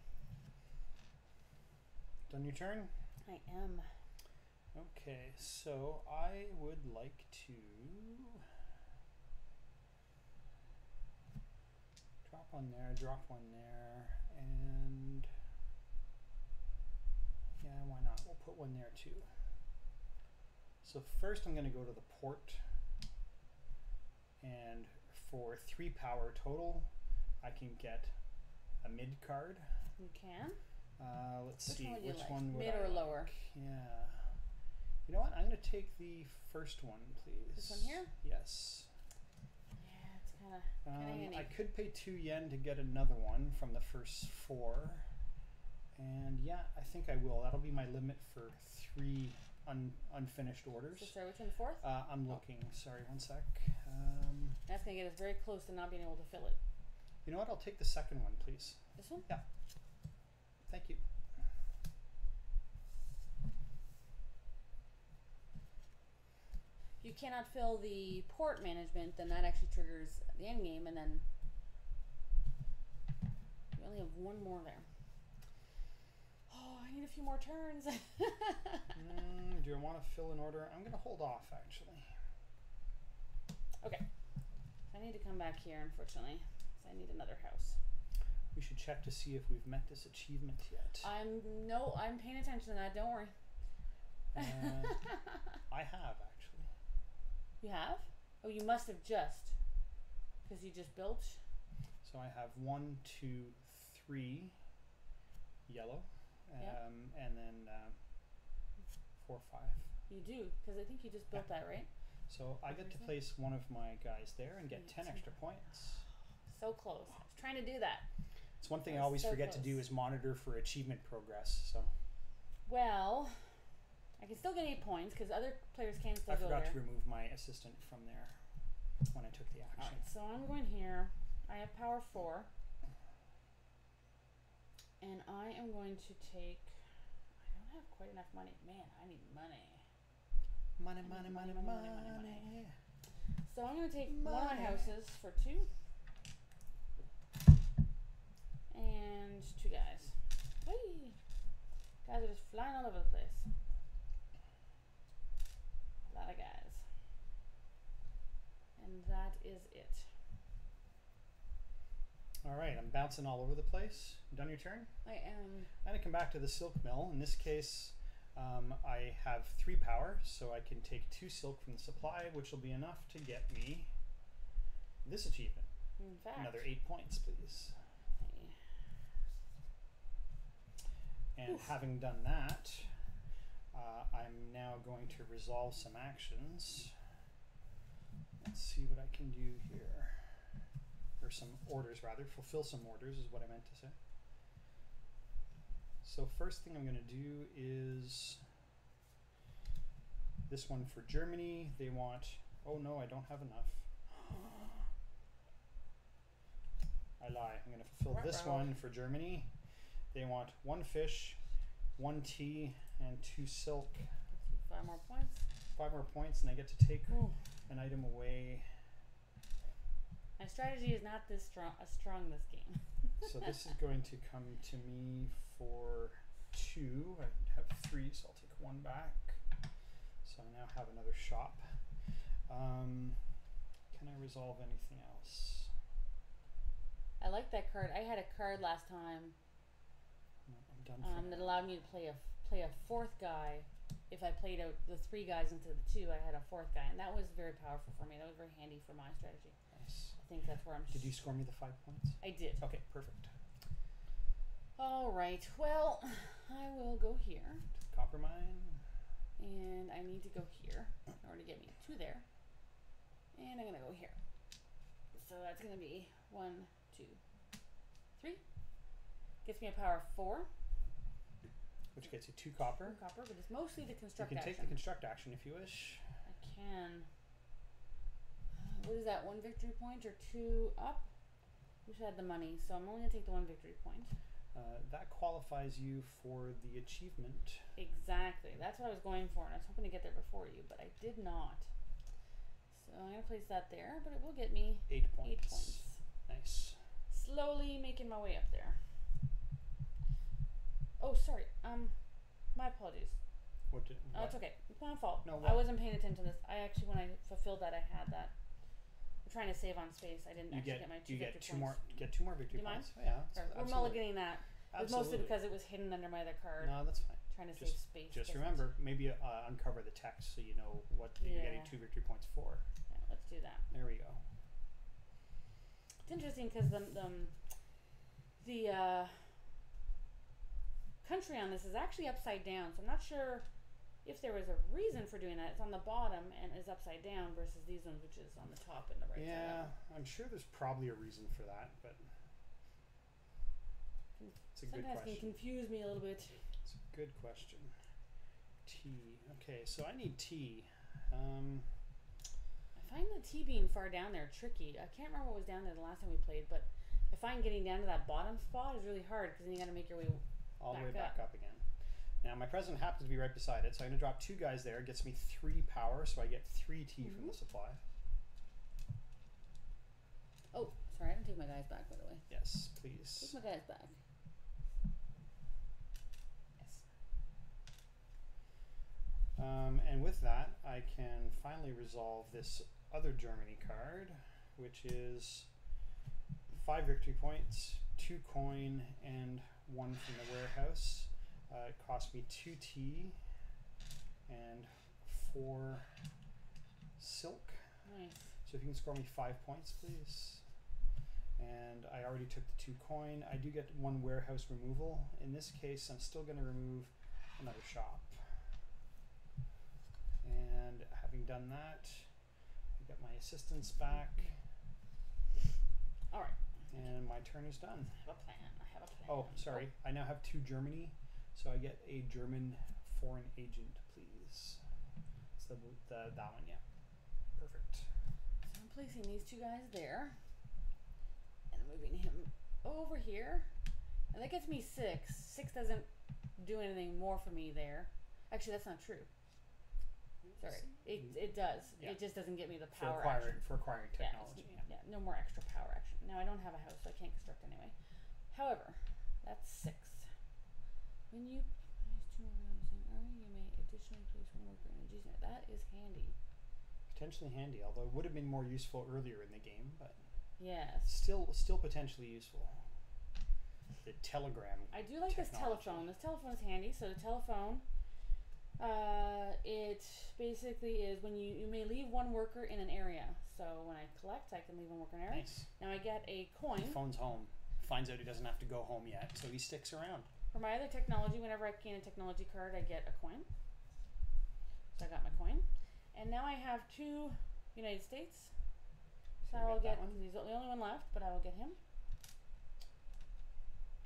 Done your turn? I am. Okay, so I would like to drop one there, drop one there, and yeah, why not? We'll put one there too. So first I'm going to go to the port, and for three power total, I can get a mid card. You can. Uh, let's Which see one which like? one would Mid I or like? lower? Yeah. You know what? I'm going to take the first one, please. This one here? Yes. Yeah, it's kind of. Um, handy. I could pay two yen to get another one from the first four. And yeah, I think I will. That'll be my limit for three un- unfinished orders. So sorry, which one? The fourth? Uh, I'm looking. Sorry, one sec. Um, That's gonna get us very close to not being able to fill it. you know what? I'll take the second one, please. This one? Yeah. Thank you. If you cannot fill the port management, then that actually triggers the end game, and then you only have one more there. Oh, I need a few more turns. <laughs> mm, do I want to fill an order? I'm going to hold off, actually. Okay. I need to come back here, unfortunately. I need another house. We should check to see if we've met this achievement yet. I'm no, I'm paying attention to that. Don't worry. Uh, <laughs> I have, actually. you have? Oh, you must have just, because you just built. So I have one, two, three yellow, um, Yeah. and then um, four, five. You do, because I think you just built that, right? So I get to place one of my guys there and get ten extra points. So close. I was trying to do that. It's one thing I always so forget to do is monitor for achievement progress. So Well, I can still get eight points because other players can still I go forgot there. to remove my assistant from there when I took the action. So I'm going here. I have power four. And I am going to take. I don't have quite enough money. Man, I need money. Money, money, money, money, money, money, money, money. So I'm going to take one of my houses for two. And two guys. Whee! Guys are just flying all over the place. A lot of guys. And that is it. All right, I'm bouncing all over the place. Done your turn? I am. I'm gonna come back to the silk mill. In this case, um, I have three power, so I can take two silk from the supply, which will be enough to get me this achievement. In fact, Another eight points, please. And Oof. having done that, uh, I'm now going to resolve some actions. Let's see what I can do here. Some orders, rather. Fulfill some orders is what I meant to say. So, first thing I'm going to do is this one for Germany. They want. Oh no, I don't have enough. <gasps> I lie. I'm going to fulfill this one for Germany. They want one fish, one tea, and two silk. Five more points. Five more points, and I get to take Ooh. an item away. My strategy is not this strong. Uh, strong this game. <laughs> So this is going to come to me for two. I have three, so I'll take one back. So I now have another shop. Um, can I resolve anything else? I like that card. I had a card last time No, I'm done for um, that allowed me to play a play a fourth guy if I played out the three guys into the two, I had a fourth guy, and that was very powerful for me. That was very handy for my strategy. Nice. I think that's where I'm. Did you score me the five points? I did. Okay, perfect. All right. Well, I will go here, Copper mine. and I need to go here in order to get me a two there, and I'm gonna go here. So that's gonna be one, two, three. Gets me a power of four. which gets you two copper. Copper, but it's mostly the You construct can action. take the construct action if you wish. I can. What is that? One victory point or two up? Wish should had the money, so I'm only gonna take the one victory point. Uh, that qualifies you for the achievement. Exactly. That's what I was going for, and I was hoping to get there before you, but I did not. So I'm gonna place that there, but it will get me Eight points. eight points. Nice. Slowly making my way up there. Oh, sorry. Um, my apologies. What did? Oh, it's okay. It's my fault. No, I wasn't paying attention to this. I actually, when I fulfilled that, I had that. Trying to save on space. I didn't You actually get, get, my two you get victory two points. more. Get two more victory Do you mind? points. Oh, yeah. that's- Sorry, we're absolutely. mulliganing that. It was mostly Absolutely. because it was hidden under my other card. No, that's fine. Trying to Just- save space. Just doesn't- remember, maybe uh, uncover the text so you know what you're getting Yeah. two victory points for. Yeah, let's do that. There we go. It's interesting because the the, um, the uh, country on this is actually upside down, so I'm not sure if there was a reason for doing that. It's on the bottom and is upside down versus these ones, which is on the top and the right side. yeah, up. I'm sure there's probably a reason for that, but it's a good Sometimes question. can confuse me a little bit. It's a good question. Tea. Okay, so I need tea. Um, I find the tea being far down there tricky. I can't remember what was down there the last time we played, but I find getting down to that bottom spot is really hard because then you got to make your way. all the way Back back up again. Now my president happens to be right beside it, so I'm gonna drop two guys there. It gets me three power, so I get three tea from the Mhm. supply. Oh, sorry, I didn't take my guys back by the way. Yes, please. Take my guys back. Yes. Um, and with that, I can finally resolve this other Germany card, which is five victory points, two coin, and one from the warehouse. Uh, it cost me two tea and four silk. Nice. So if you can score me five points, please. And I already took the two coin. I do get one warehouse removal. In this case, I'm still going to remove another shop. And having done that, I get my assistance back, All right. and my turn is done. I have a plan. I have a plan. Oh, sorry. I now have two Germany, so I get a German foreign agent, please. It's the, the that one, yeah. Perfect. So I'm placing these two guys there, and moving him over here, and that gets me six. Six doesn't do anything more for me there. Actually, that's not true. Sorry, it mm-hmm. it does. Yeah. It just doesn't get me the For power. acquiring, action. for acquiring Yeah, technology. yeah. yeah, no more extra power action. Now I don't have a house, so I can't construct anyway. However, that's six. When you place two workers on the same area, you may additionally place one worker in adjacent. That is handy. potentially handy. Although it would have been more useful earlier in the game, but Yes. still, still potentially useful. The telegram. I do like this technology. telephone. This telephone is handy. So the telephone, uh, it basically is when you you may leave one worker in an area. So when I collect, I can leave one worker in an area. Nice. Now I get a coin He phones home, finds out he doesn't have to go home yet, so he sticks around. For my other technology. Whenever I gain a technology card, I get a coin. So I got my coin, and now I have two United States. So I will get. one? He's the only one left, but I will get him.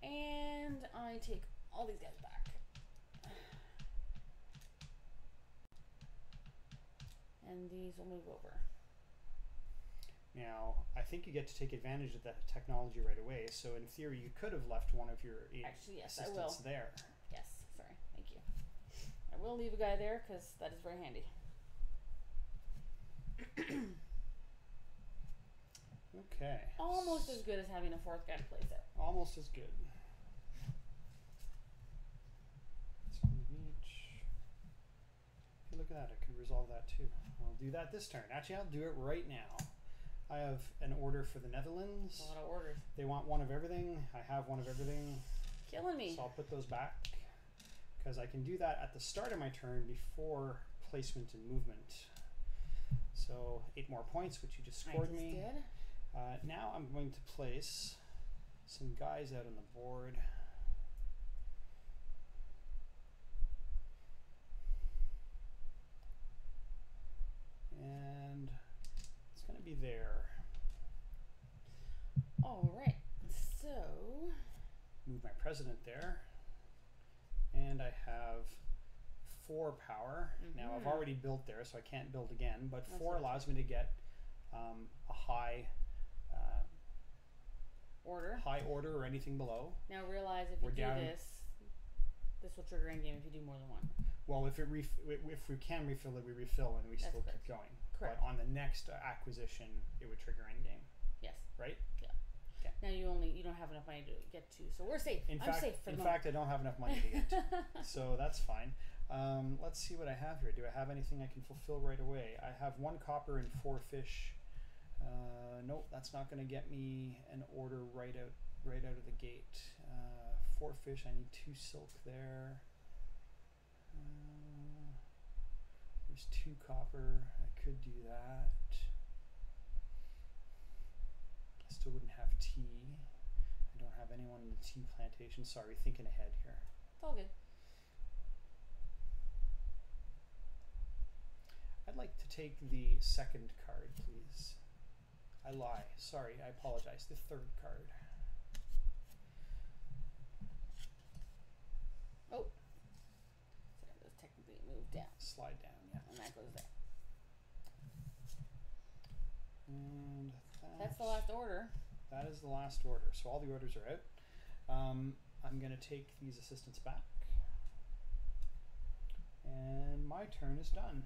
And I take all these guys back. And these will move over. Now, I think you get to take advantage of that technology right away. So in theory, you could have left one of your Actually, yes, I assistants will. there. Yes, sorry. Thank you. I will leave a guy there because that is very handy. <coughs> Okay. Almost as good as having a fourth guy to place it. Almost as good. Each. Hey, look at that. I could resolve that too. I'll do that this turn. Actually, I'll do it right now. I have an order for the Netherlands. A lot of orders. They want one of everything. I have one of everything. Killing me. So I'll put those back. because I can do that at the start of my turn before placement and movement. So eight more points, which you just scored I just me. did. Uh, now I'm going to place some guys out on the board. And it's going to be there. All right. So Move my president there. And I have four power. Now I've Mhm. already built there, so I can't build again. But That's four allows me to get um, a high, uh, order. high order or anything below. Now realize if you We're do down- this, this will trigger in game if you do more than one. Well, if it ref- if we can refill it, we refill and we That's still correct. keep going. Correct. But on the next uh, acquisition, it would trigger end game, Yes. right? Yeah. Now you only you don't have enough money to get to, so we're safe. In I'm fact, safe for in the fact, I don't have enough money to get to, <laughs> so that's fine. Um, let's see what I have here. Do I have anything I can fulfill right away? I have one copper and four fish. Uh, nope, that's not going to get me an order right out right out of the gate. Uh, four fish. I need two silk there. Uh, there's two copper. I could do that. I still wouldn't have tea. I don't have anyone in the tea plantation. Sorry, thinking ahead here. it's all good. I'd like to take the second card, please. I lie. Sorry, I apologize. The third card. Oh. So it does technically move down, Slide down, yeah. and that goes there. And That's the last order. That is the last order. So all the orders are out. Um, I'm going to take these assistants back. And my turn is done.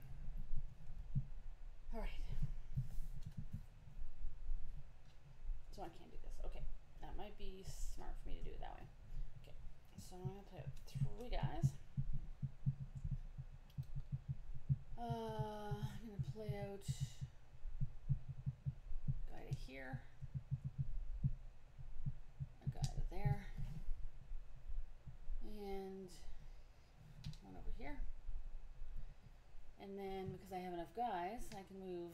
All right. So I can't do this. Okay, that might be smart for me to do it that way. Okay, so I'm gonna play with three guys. Uh, I'm gonna play out to here, a guy to there, and one over here. And then because I have enough guys, I can move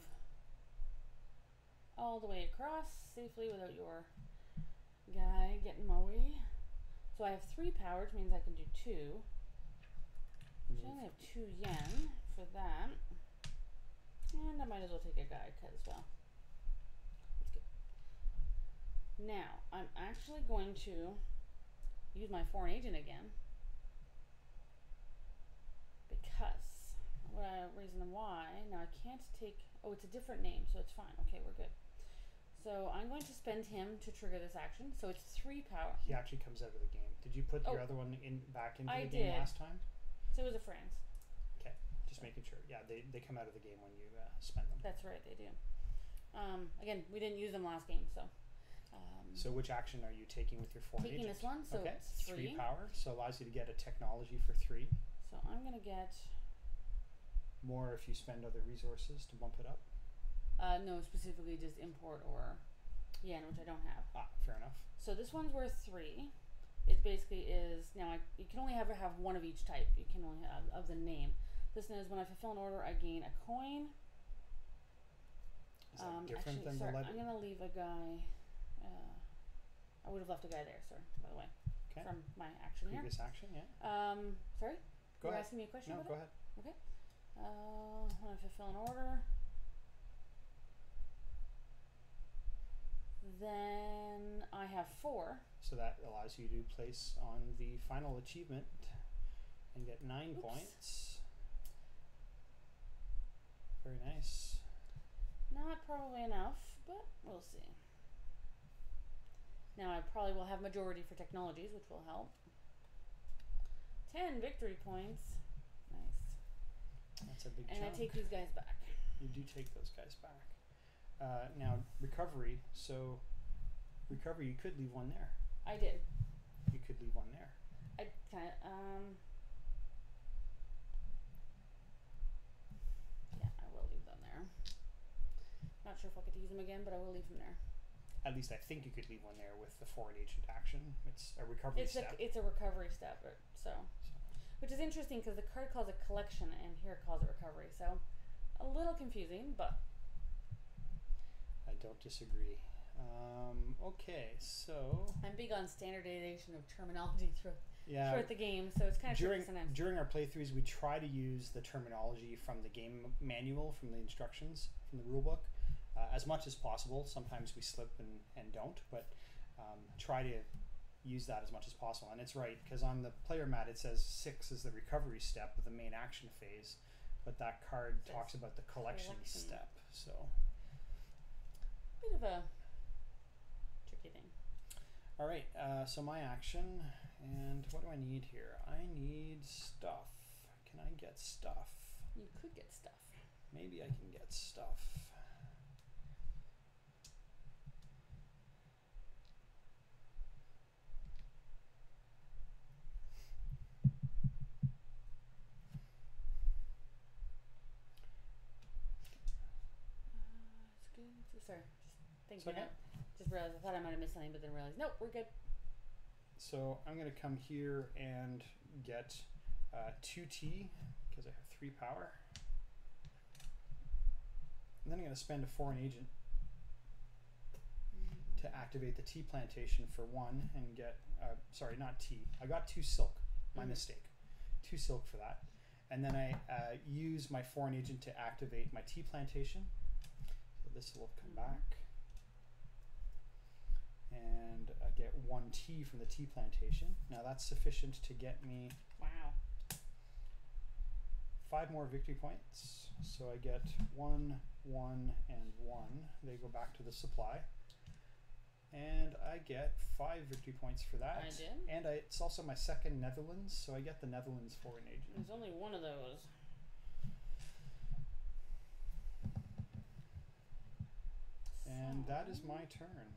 all the way across safely without your guy getting in my way. So I have three power, which means I can do two. I only have two yen for that. And I might as well take a guy cut as well. Let's go. Now, I'm actually going to use my foreign agent again. Because what I reason why now I can't take oh it's a different name so it's fine okay we're good so I'm going to spend him to trigger this action so it's three power He actually comes out of the game. Did you put your Oh. other one in back into I the game did. last time? so it was a friends okay Just making sure. Yeah, they, they come out of the game when you uh, spend them. that's right they do um, again we didn't use them last game so um, So which action are you taking with your foreign taking agent? this one so okay, it's three, power, so allows you to get a technology for three. so I'm gonna get More if you spend other resources to bump it up. uh, no specifically just import or yen which I don't have Ah, fair enough. So this one's worth three. It basically is now I you can only ever have one of each type. You can only have of the name. This one is when I fulfill an order, I gain a coin. Is that Um, different actually, than sorry, the I'm lead? gonna leave a guy. Uh, I would have left a guy there, sir. By the way, Okay. from my action here. Previous action, yeah. Um, sorry. Go you were ahead. asking me a question No, go it. ahead. Okay. Uh, when I fulfill an order, then I have four. So that allows you to place on the final achievement and get nine Oops. points. Very nice. Not probably enough, but we'll see. Now I probably will have majority for technologies, which will help. Ten victory points. Nice. That's a big And I take these guys back. You do take those guys back. Uh, now recovery. So recovery, you could leave one there. I did. You could leave one there. I kind of um. Yeah, I will leave them there. Not sure if I'll get to use them again, but I will leave them there. At least I think you could leave one there with the foreign agent action. It's a recovery It's a step. it's a recovery step, but- so. which is interesting because the card calls it collection and here it calls it recovery. So a little confusing, but I don't disagree. Um, okay, so I'm big on standardization of terminology throughout, yeah, throughout the game, so it's kind of during sometimes. during our playthroughs, we try to use the terminology from the game manual, from the instructions, from the rulebook, uh, as much as possible. Sometimes we slip and, and don't, but um, try to use that as much as possible. And it's right because on the player mat it says six is the recovery step of the main action phase, but that card Says talks about the collection, collection. step. So Bit of a tricky thing. all right, uh, so my action, and what do I need here? I need stuff. Can I get stuff? You could get stuff. Maybe I can get stuff. Uh, it's good. So- Sorry, just thinking. out. Just realized I thought I might have missed something, but then realized nope, we're good. So I'm going to come here and get uh, 2 tea because I have 3 power. And then I'm going to spend a foreign agent to activate the tea plantation for 1 and get, uh, sorry, not tea. I got 2 silk. My Mhm. mistake. 2 silk for that. And then I uh, use my foreign agent to activate my tea plantation. This will come back. And I get 1 tea from the tea plantation. Now that's sufficient to get me Wow. five more victory points. So I get one, one, and one. They go back to the supply. And I get five victory points for that. I did. And I, it's also my second Netherlands, so I get the Netherlands foreign agent. There's only one of those. And that is my turn.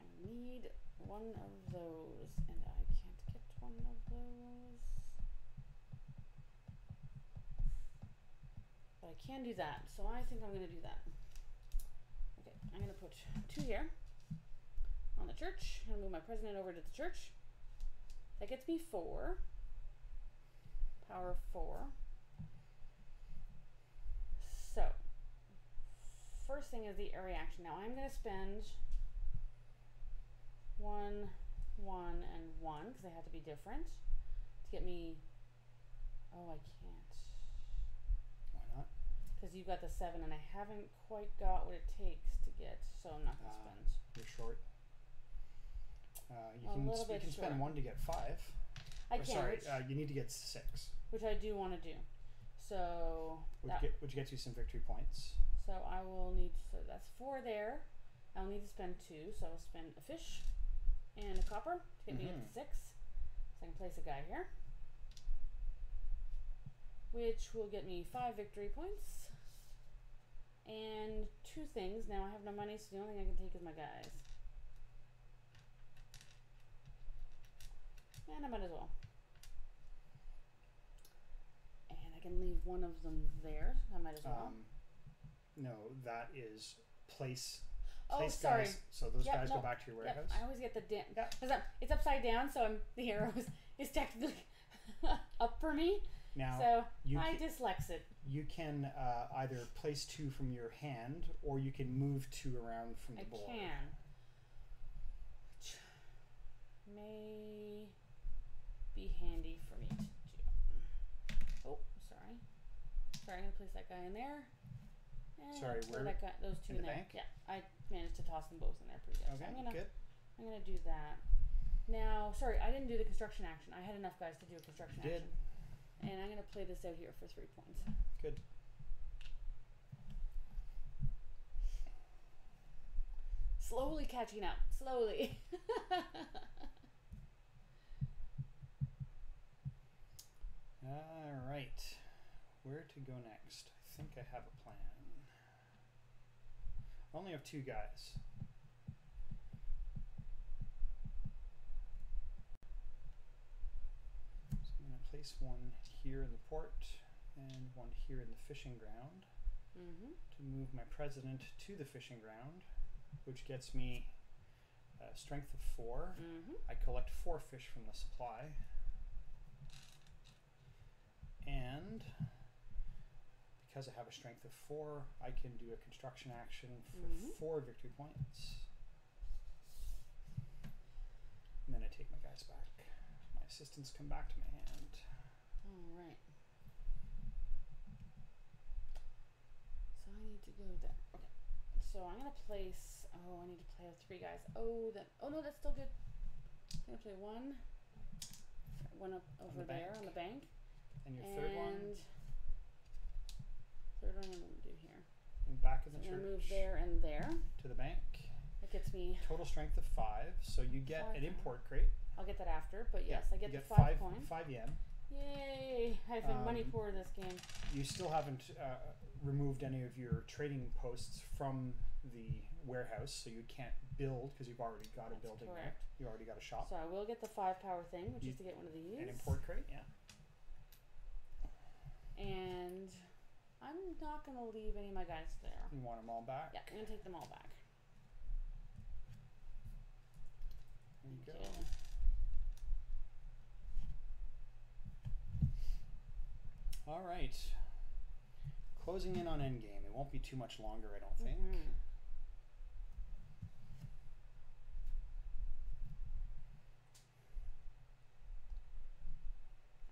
I need one of those, and I can't get one of those. But I can do that, so I think I'm gonna do that. Okay, I'm gonna put two here on the church. I'm gonna move my president over to the church. That gets me four. Power four. So, first thing is the area action. Now I'm gonna spend one, one, and one because they have to be different to get me. Oh, I can't Why not? because you've got the seven, and I haven't quite got what it takes to get. So I'm not gonna Ah. spend. You're short. Uh, you A can, you can spend short. one to get five. I Or can, sorry, which, uh, you need to get six. which I do want to do. So Which, get, which gets you some victory points. So I will need. So that's four there. I'll need to spend two. So I'll spend a fish and a copper to get me up to six. So I can place a guy here, which will get me five victory points and two things. Now I have no money, so the only thing I can take is my guys. And I might as well. And I can leave one of them there. I might as well. Um, no, that is place. oh, place sorry. guys. So those Yep, guys no, go back to your Yep, warehouse. I always get the Yeah. because it's upside down, so I'm the arrow is, is technically <laughs> up for me. Now so you I dyslexic. you can uh, either place two from your hand, or you can move two around from the I board. can. May be handy for me to do. Oh, sorry. Sorry, I'm gonna place that guy in there. And Sorry, where- that guy, those two in in, the there. bank? Yeah, I managed to toss them both in there pretty good. Okay, so I'm gonna good. I'm gonna do that. Now, sorry, I didn't do the construction action. I had enough guys to do a construction You did. action. And I'm gonna play this out here for three points. Good. Slowly catching up. Slowly. <laughs> All right. Where to go next? I think I have a plan. I only have two guys. So I'm going to place one here in the port and one here in the fishing ground mm -hmm. to move my president to the fishing ground, which gets me a strength of 4 mm -hmm. I collect four fish from the supply. And because I have a strength of four, I can do a construction action for Mhm. four victory points. And then I take my guys back. My assistants come back to my hand. All right. So I need to go there. Okay. So I'm gonna place. Oh, I need to play with three guys. Oh, that. Oh no, that's still good. I'm gonna play one. One up over the there bank. on the bank. And your and third one, third one I'm gonna do here. and back in So the I'm church move there and there. to the bank. It gets me. Total strength of five, so you get Five an import crate. I'll get that after, but yes, Yeah, I get you the get five, five coin. five yen. Yay! I've been money Um, poor this game. You still haven't uh, removed any of your trading posts from the warehouse, so you can't build because you've already got a building correct. there. You already got a shop. So I will get the five power thing, which You- is to get one of these. An import crate, yeah. And I'm not gonna leave any of my guys there. You want them all back. Yeah, I'm gonna take them all back. There you go. Okay. All right. Closing in on endgame. It won't be too much longer, I don't think. Mhm.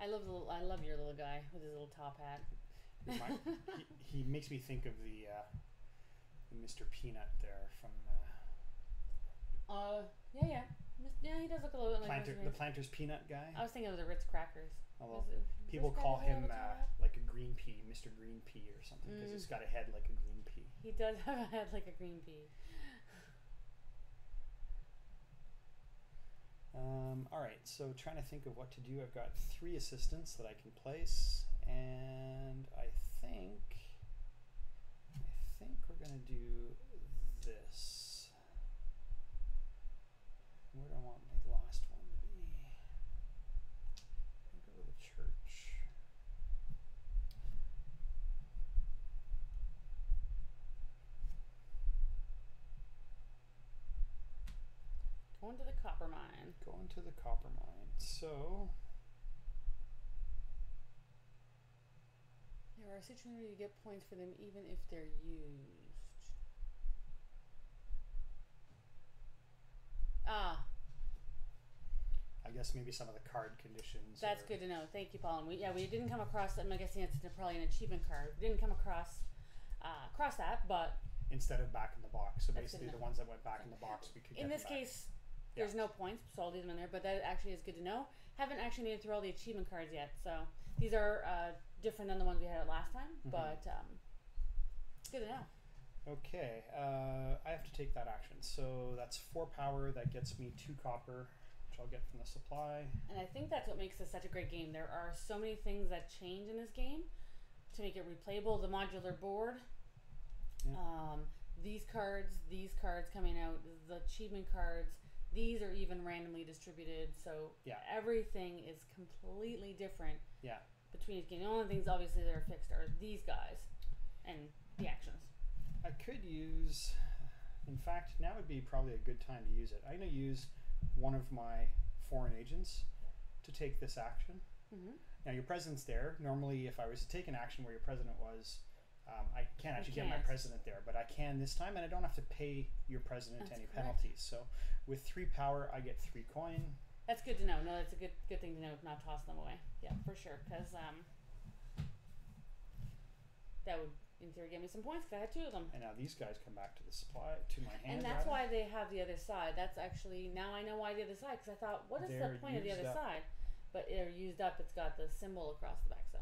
I love the I love your little guy with his little top hat. Remind- he, he makes me think of the, uh, the Mr. Peanut there from uh, Uh, yeah, yeah, yeah. He does look a little bit like Planter, the Planter's Peanut guy. I was thinking of the Ritz crackers. Although it- people Ritz call him uh, like a green pea, Mr. Green Pea or something, because Mm. he's got a head like a green pea. He does <laughs> have a head like a green pea. Um, all right, so trying to think of what to do. I've got three assistants that I can place, and I think, I think we're gonna do this. Where do I want my last one to be? I'll go to the church. Going to the copper mine. Going to the copper mine. So There are situations where you get points for them even if they're used. Ah, I guess maybe some of the card conditions. that's are- good to know. Thank you, Paul. And we, yeah, we didn't come across. I'm guessing it's probably an achievement card. We didn't come across uh, across that, but instead of back in the box. So That's basically, the ones that went back in the box, we could. in this case, there's no points, so I'll leave them in there. But that actually is good to know. Haven't actually made it through all the achievement cards yet, so these are uh, different than the ones we had last time. Mhm. But um, good to know. Okay, uh, I have to take that action. So that's four power. That gets me two copper, which I'll get from the supply. And I think that's what makes this such a great game. There are so many things that change in this game to make it replayable. The modular board, Yeah. um, these cards, these cards coming out, the achievement cards, these are even randomly distributed. So Yeah. everything is completely different Yeah. Between each game. The only things obviously that are fixed are these guys and the actions. I could use. In fact, now would be probably a good time to use it. I'm going to use one of my foreign agents to take this action. Mm-hmm. Now your president's there. Normally, if I was to take an action where your president was, um, I can't actually get my president there, but I can this time, and I don't have to pay your president That's any correct. penalties. So with three power, I get three coin. That's good to know. No, that's a good good thing to know. Not toss them away. Yeah, for sure. Because um, that would in theory give me some points. 'cause I had two of them. And now these guys come back to the supply to my hand. And that's rather. why they have the other side. That's actually now I know why the other side because I thought, what is They're the point of the used other up. side? But they're used up. It's got the symbol across the back, so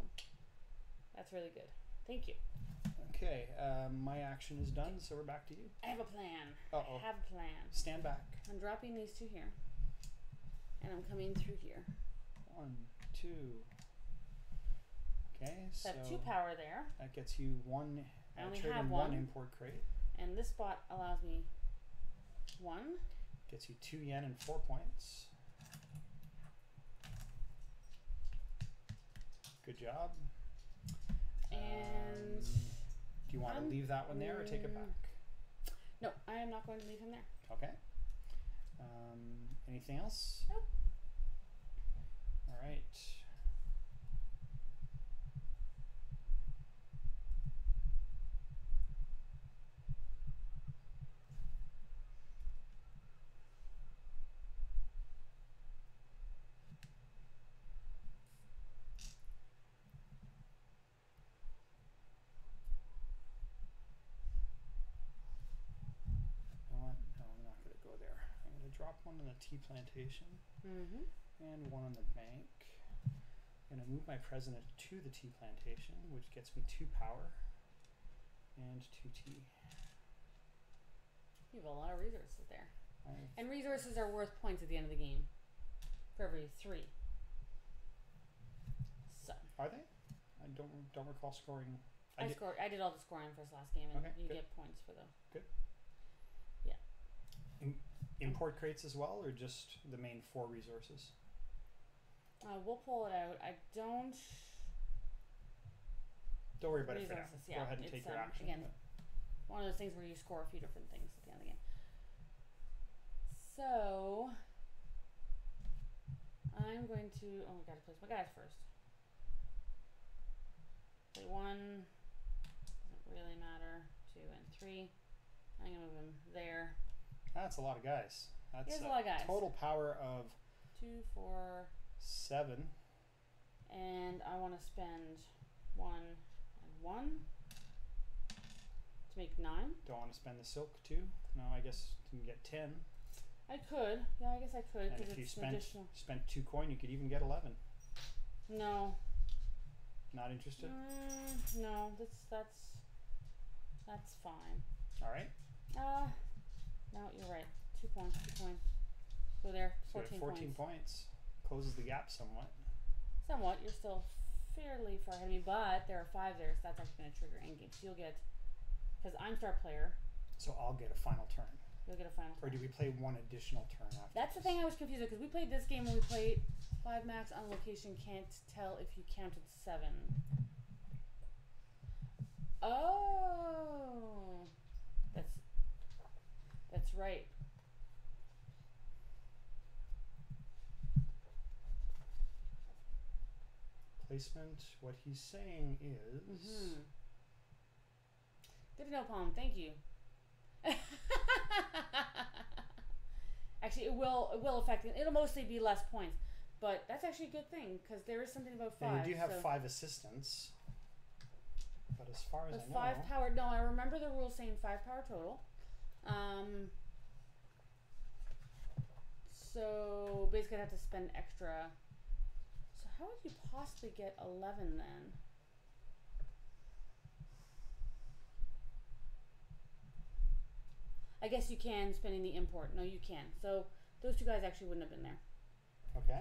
that's really good. Thank you. Okay, um, my action is done, so we're back to you. I have a plan. Uh-oh. I have a plan. Stand back. I'm dropping these two here, and I'm coming through here. One, two. Okay, So so I have two power there, that gets you one. I only trade have in one one. import crate. and this spot allows me one. Gets you two yen and four points. Good job. And Um, do you want to I'm- leave that one there or take it back? No, I am not going to leave him there. Okay. Um, anything else? Nope. All right. Drop one on the tea plantation Mm-hmm. and one on the bank. I'm gonna move my president to the tea plantation, which gets me two power and two tea. You have a lot of resources there. I- And resources are worth points at the end of the game. For every three. So Are they? I don't don't recall scoring. I, I did, scored I did all the scoring for this last game and Okay, you good. get points for the import crates as well, or just the main four resources. uh, we'll pull it out. I don't Don't worry about it for now. Resources, Go yeah, ahead and take your um, action. again, one of those things where you score a few different things at the end of the game. So I'm going to oh I gotta place my guys first. Play one doesn't really matter. Two and three. I'm gonna move them there. That's a lot of guys. That's a a lot of guys. total power of Two, four, seven. and I wanna spend one and one to make nine. Don't want to spend the silk too. No, I guess you can get ten. I could. Yeah, I guess I could And if you spent spent two coin, you could even get eleven. No. Not interested. Mm, no, that's that's that's fine. All right. Uh no, you're right. Two points, two points. So there. So you have Fourteen, 14 points. points. Closes the gap somewhat. Somewhat. You're still fairly far ahead of me, but there are five there, so that's actually gonna trigger endgame. So you'll get because I'm star player, So I'll get a final turn. you'll get a final Or do we play one additional turn after? That's the this? thing I was confused with because we played this game and we played five max on location. Can't tell if you counted seven. Oh, that's right. Placement. What he's saying is. Mm-hmm. Know, Paul. Thank you. <laughs> actually, it will it will affect it. It'll mostly be less points, but that's actually a good thing because there is something about And five. you do have so- five assistants. But as far as With I know, five power. No, I remember the rule saying five power total. Um. So basically, I'd have to spend extra. So how would you possibly get eleven then? I guess you can spending the import. No, you can. So those two guys actually wouldn't have been there. okay.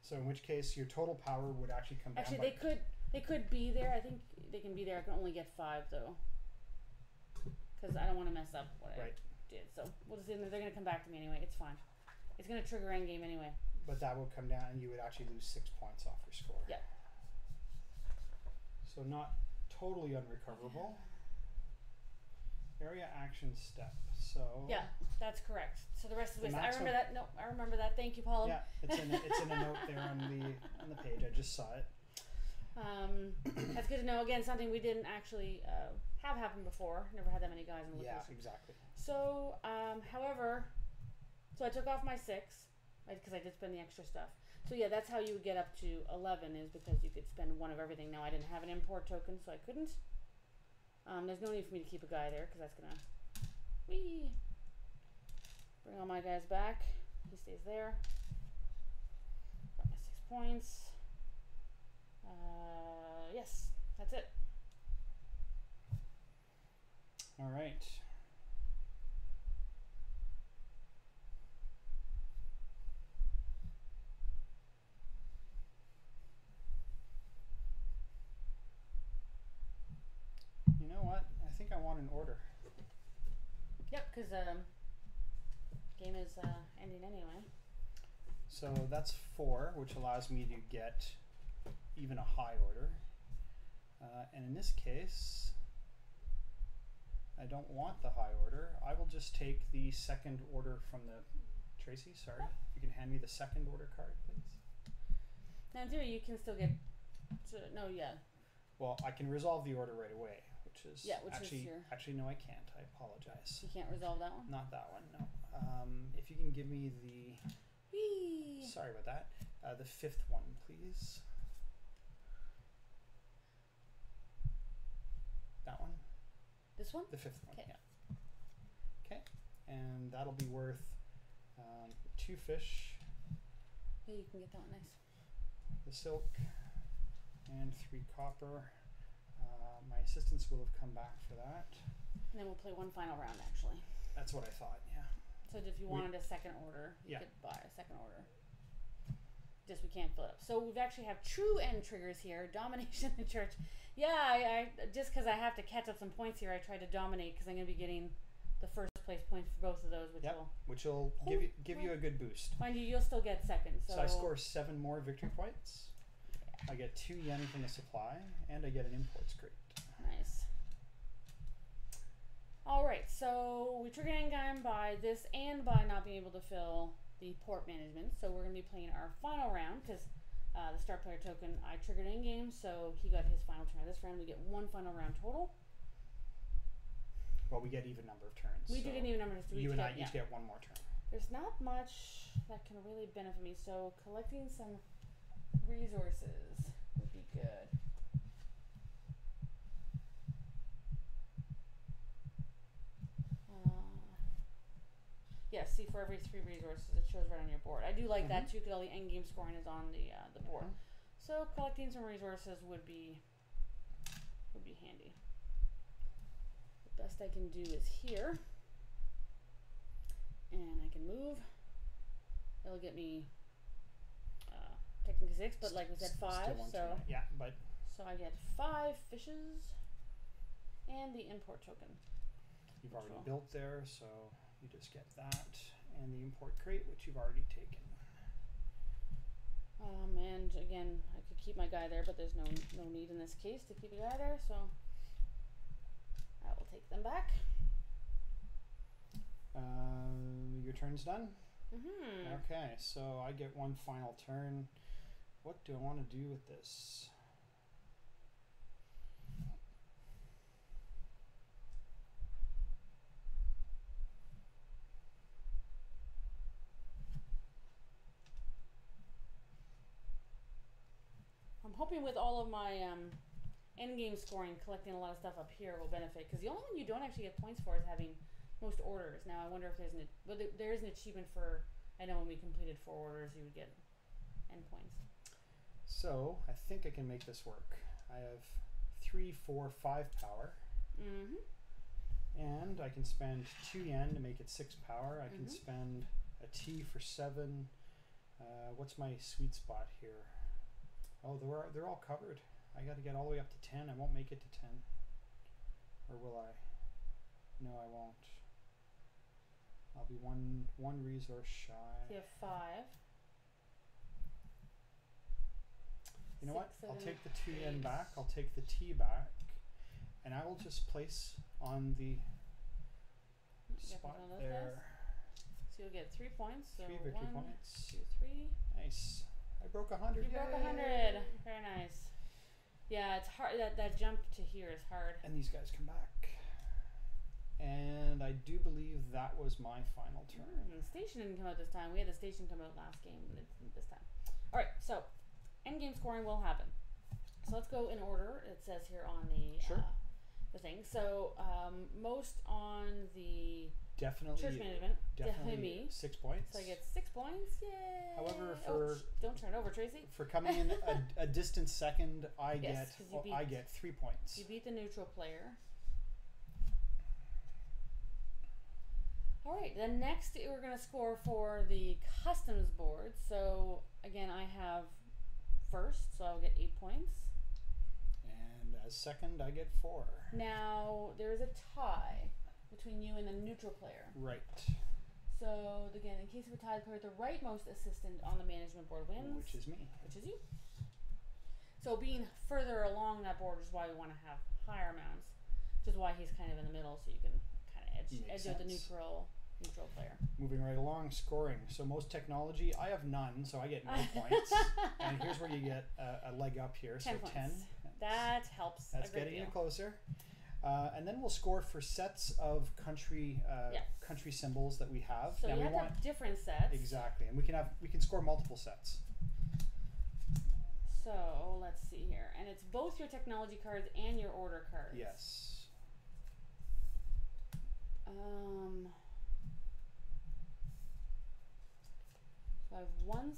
So in which case, your total power would actually come down. Actually, they could they could be there. I think they can be there. I can only get five though, because I don't want to mess up what Right. I did. So we'll just they're gonna come back to me anyway. It's fine. It's gonna trigger end game anyway. But that would come down, and you would actually lose six points off your score. Yeah. So not totally unrecoverable. Area action step. So Yeah, that's correct. So the rest of The the I remember that. No, I remember that. Thank you, Paul. Yeah, it's in a, it's in a note there on the on the page. I just saw it. Um, that's good to know. Again, something we didn't actually uh, have happen before. Never had that many guys in the Yeah, location. exactly. So, um, however, so I took off my six because I did spend the extra stuff. So yeah, that's how you would get up to eleven is because you could spend one of everything. Now I didn't have an import token, so I couldn't. Um, there's no need for me to keep a guy there because that's gonna, wee, bring all my guys back. He stays there. Got my six points. Uh, yes, that's it. All right. You know what? I think I want an order. Yep, because um, game is uh, ending anyway. So that's four, which allows me to get even a high order. Uh, and in this case, I don't want the high order. I will just take the second order from the Tracy. Sorry, if you can hand me the second order card, please. Now theory, you can still get. To, no, yeah. Well, I can resolve the order right away, which is Yeah, which is actually your- actually no, I can't. I apologize. You can't resolve that one. Not that one. No. Um, if you can give me the Whee! sorry about that. Uh, the fifth one, please. That one. This one? The fifth one, 'Kay. yeah. Okay, and that'll be worth Um, two fish, Yeah, you can get that one nice. the silk, and three copper. Uh, my assistants will have come back for that. And then we'll play one final round actually. That's what I thought. Yeah. So if you We- wanted a second order, you Yeah. could buy a second order. Just we can't fill it up. So we've actually have true end triggers here. <laughs> Domination in church. Yeah, I, I just because I have to catch up some points here, I try to dominate because I'm going to be getting the first place points for both of those, which Yep. will Which will give you give you a good boost. mind you, you'll still get second. So, So I score seven more victory points. I get two yen from the supply, and I get an imports crate. Nice. All right, so we trigger Endgame by this and by not being able to fill the port management. So we're going to be playing our final round because uh, the star player token I triggered in game, so he got his final turn. This round we get one final round total. Well, we get even number of turns. We so do get even numbers. We You each and I each yeah. get one more turn. There's not much that can really benefit me, so collecting some resources would be good. Yeah, see, for every three resources, it shows right on your board. I do like that too, because all the end game scoring is on the uh, the board. Mhm. So collecting some resources would be would be handy. The best I can do is here, and I can move. It'll get me uh, technically six, but like we said, S- still five. So turn. yeah, but so I get five fishes, and the import token. you've already built there, so you just get that and the import crate, which you've already taken. Um, and again, I could keep my guy there, but there's no no need in this case to keep a guy there, so I will take them back. Uh, your turn's done. Mm-hmm. Okay, so I get one final turn. What do I want to do with this? Hoping with all of my um, end game scoring, collecting a lot of stuff up here will benefit. Because the only one you don't actually get points for is having most orders. Now I wonder if there's an well, there, is an achievement for. I know when we completed four orders, you would get end points. So I think I can make this work. I have three, four, five power, Mm-hmm. and I can spend two yen to make it six power. I can Mhm. spend a tea for seven. Uh, what's my sweet spot here? Oh, they're they're all covered. I got to get all the way up to ten. I won't make it to ten, or will I? No, I won't. I'll be one one resource shy. You have five. You know what? six, I'll take the two yen back. I'll take the tea back, and I will just place on the spot there So you'll get three points. So three victory one, points. two, three. Nice. I broke a hundred. You broke a hundred. Very nice. Yeah, it's hard. That that jump to here is hard. And these guys come back. And I do believe that was my final turn. Mm, the station didn't come out this time. We had the station come out last game, but it didn't this time. All right, so end game scoring will happen. So let's go in order. It says here on the Sure. uh, the thing. So um, most on the Definitely. church management, definitely definitely me. Six points. So I get six points. Yay! However, Oh, for- sh- don't turn over, Tracy. for coming in a, <laughs> a distant second, I Yes, get you oh, I get three points. You beat the neutral player. All right, then next we're going to score for the customs board. So again, I have first, so I'll get eight points. And as second, I get four. Now there is a tie between you and the neutral player. Right. So again, in case of a tie, the player the rightmost assistant on the management board wins, Which is me. which is you. So being further along that board is why we want to have higher amounts, which is why he's kind of in the middle, so you can kind of edge Makes edge out the sense. neutral neutral player. Moving right along, scoring. So most technology, I have none, so I get no <laughs> points. And here's where you get a, a leg up here. Ten so points. ten. That helps. That's a great getting deal. you closer. Uh, and then we'll score for sets of country uh, Yes. country symbols that we have. So now you we have to want have different sets. exactly, and we can have we can score multiple sets. So let's see here, and it's both your technology cards and your order cards. Yes. Um. So I have one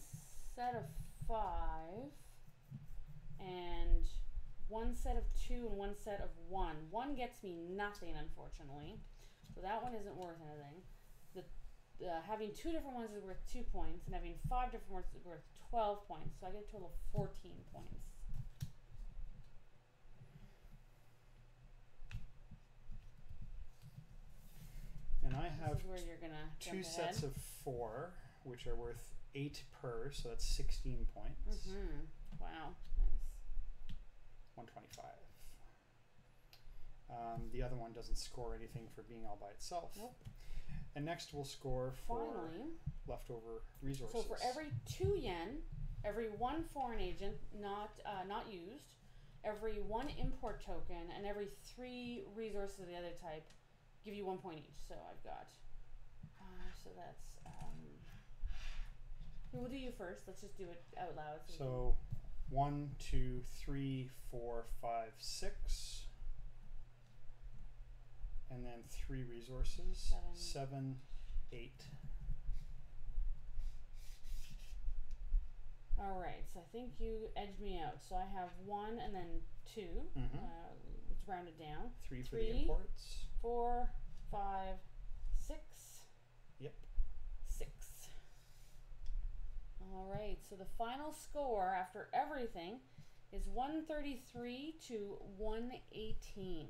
set of five and one set of two and one set of one. One gets me nothing, unfortunately. So that one isn't worth anything. The uh, having two different ones is worth two points, and having five different ones is worth 12 points. So I get a total of 14 points. And I have this is where you're gonna two sets ahead. of four, which are worth eight per, so that's 16 points. Mhm. Wow, nice. 125. Um, the other one doesn't score anything for being all by itself. Nope. And next we'll score for Finally, leftover resources. so for every two yen, every one foreign agent not uh, not used, every one import token, and every three resources of the other type, give you one point each. So I've got. Uh, so that's. Um, we'll do you first. Let's just do it out loud. can- So one, two, three, four, five, six. And then three resources. Seven. Seven, eight. All right. So I think you edged me out. So I have one and then 2 Mhm. Uh, let's round it down. Three for Three. the imports. Four, five, six. Yep. Six. All right. So the final score after everything is 133 to 118.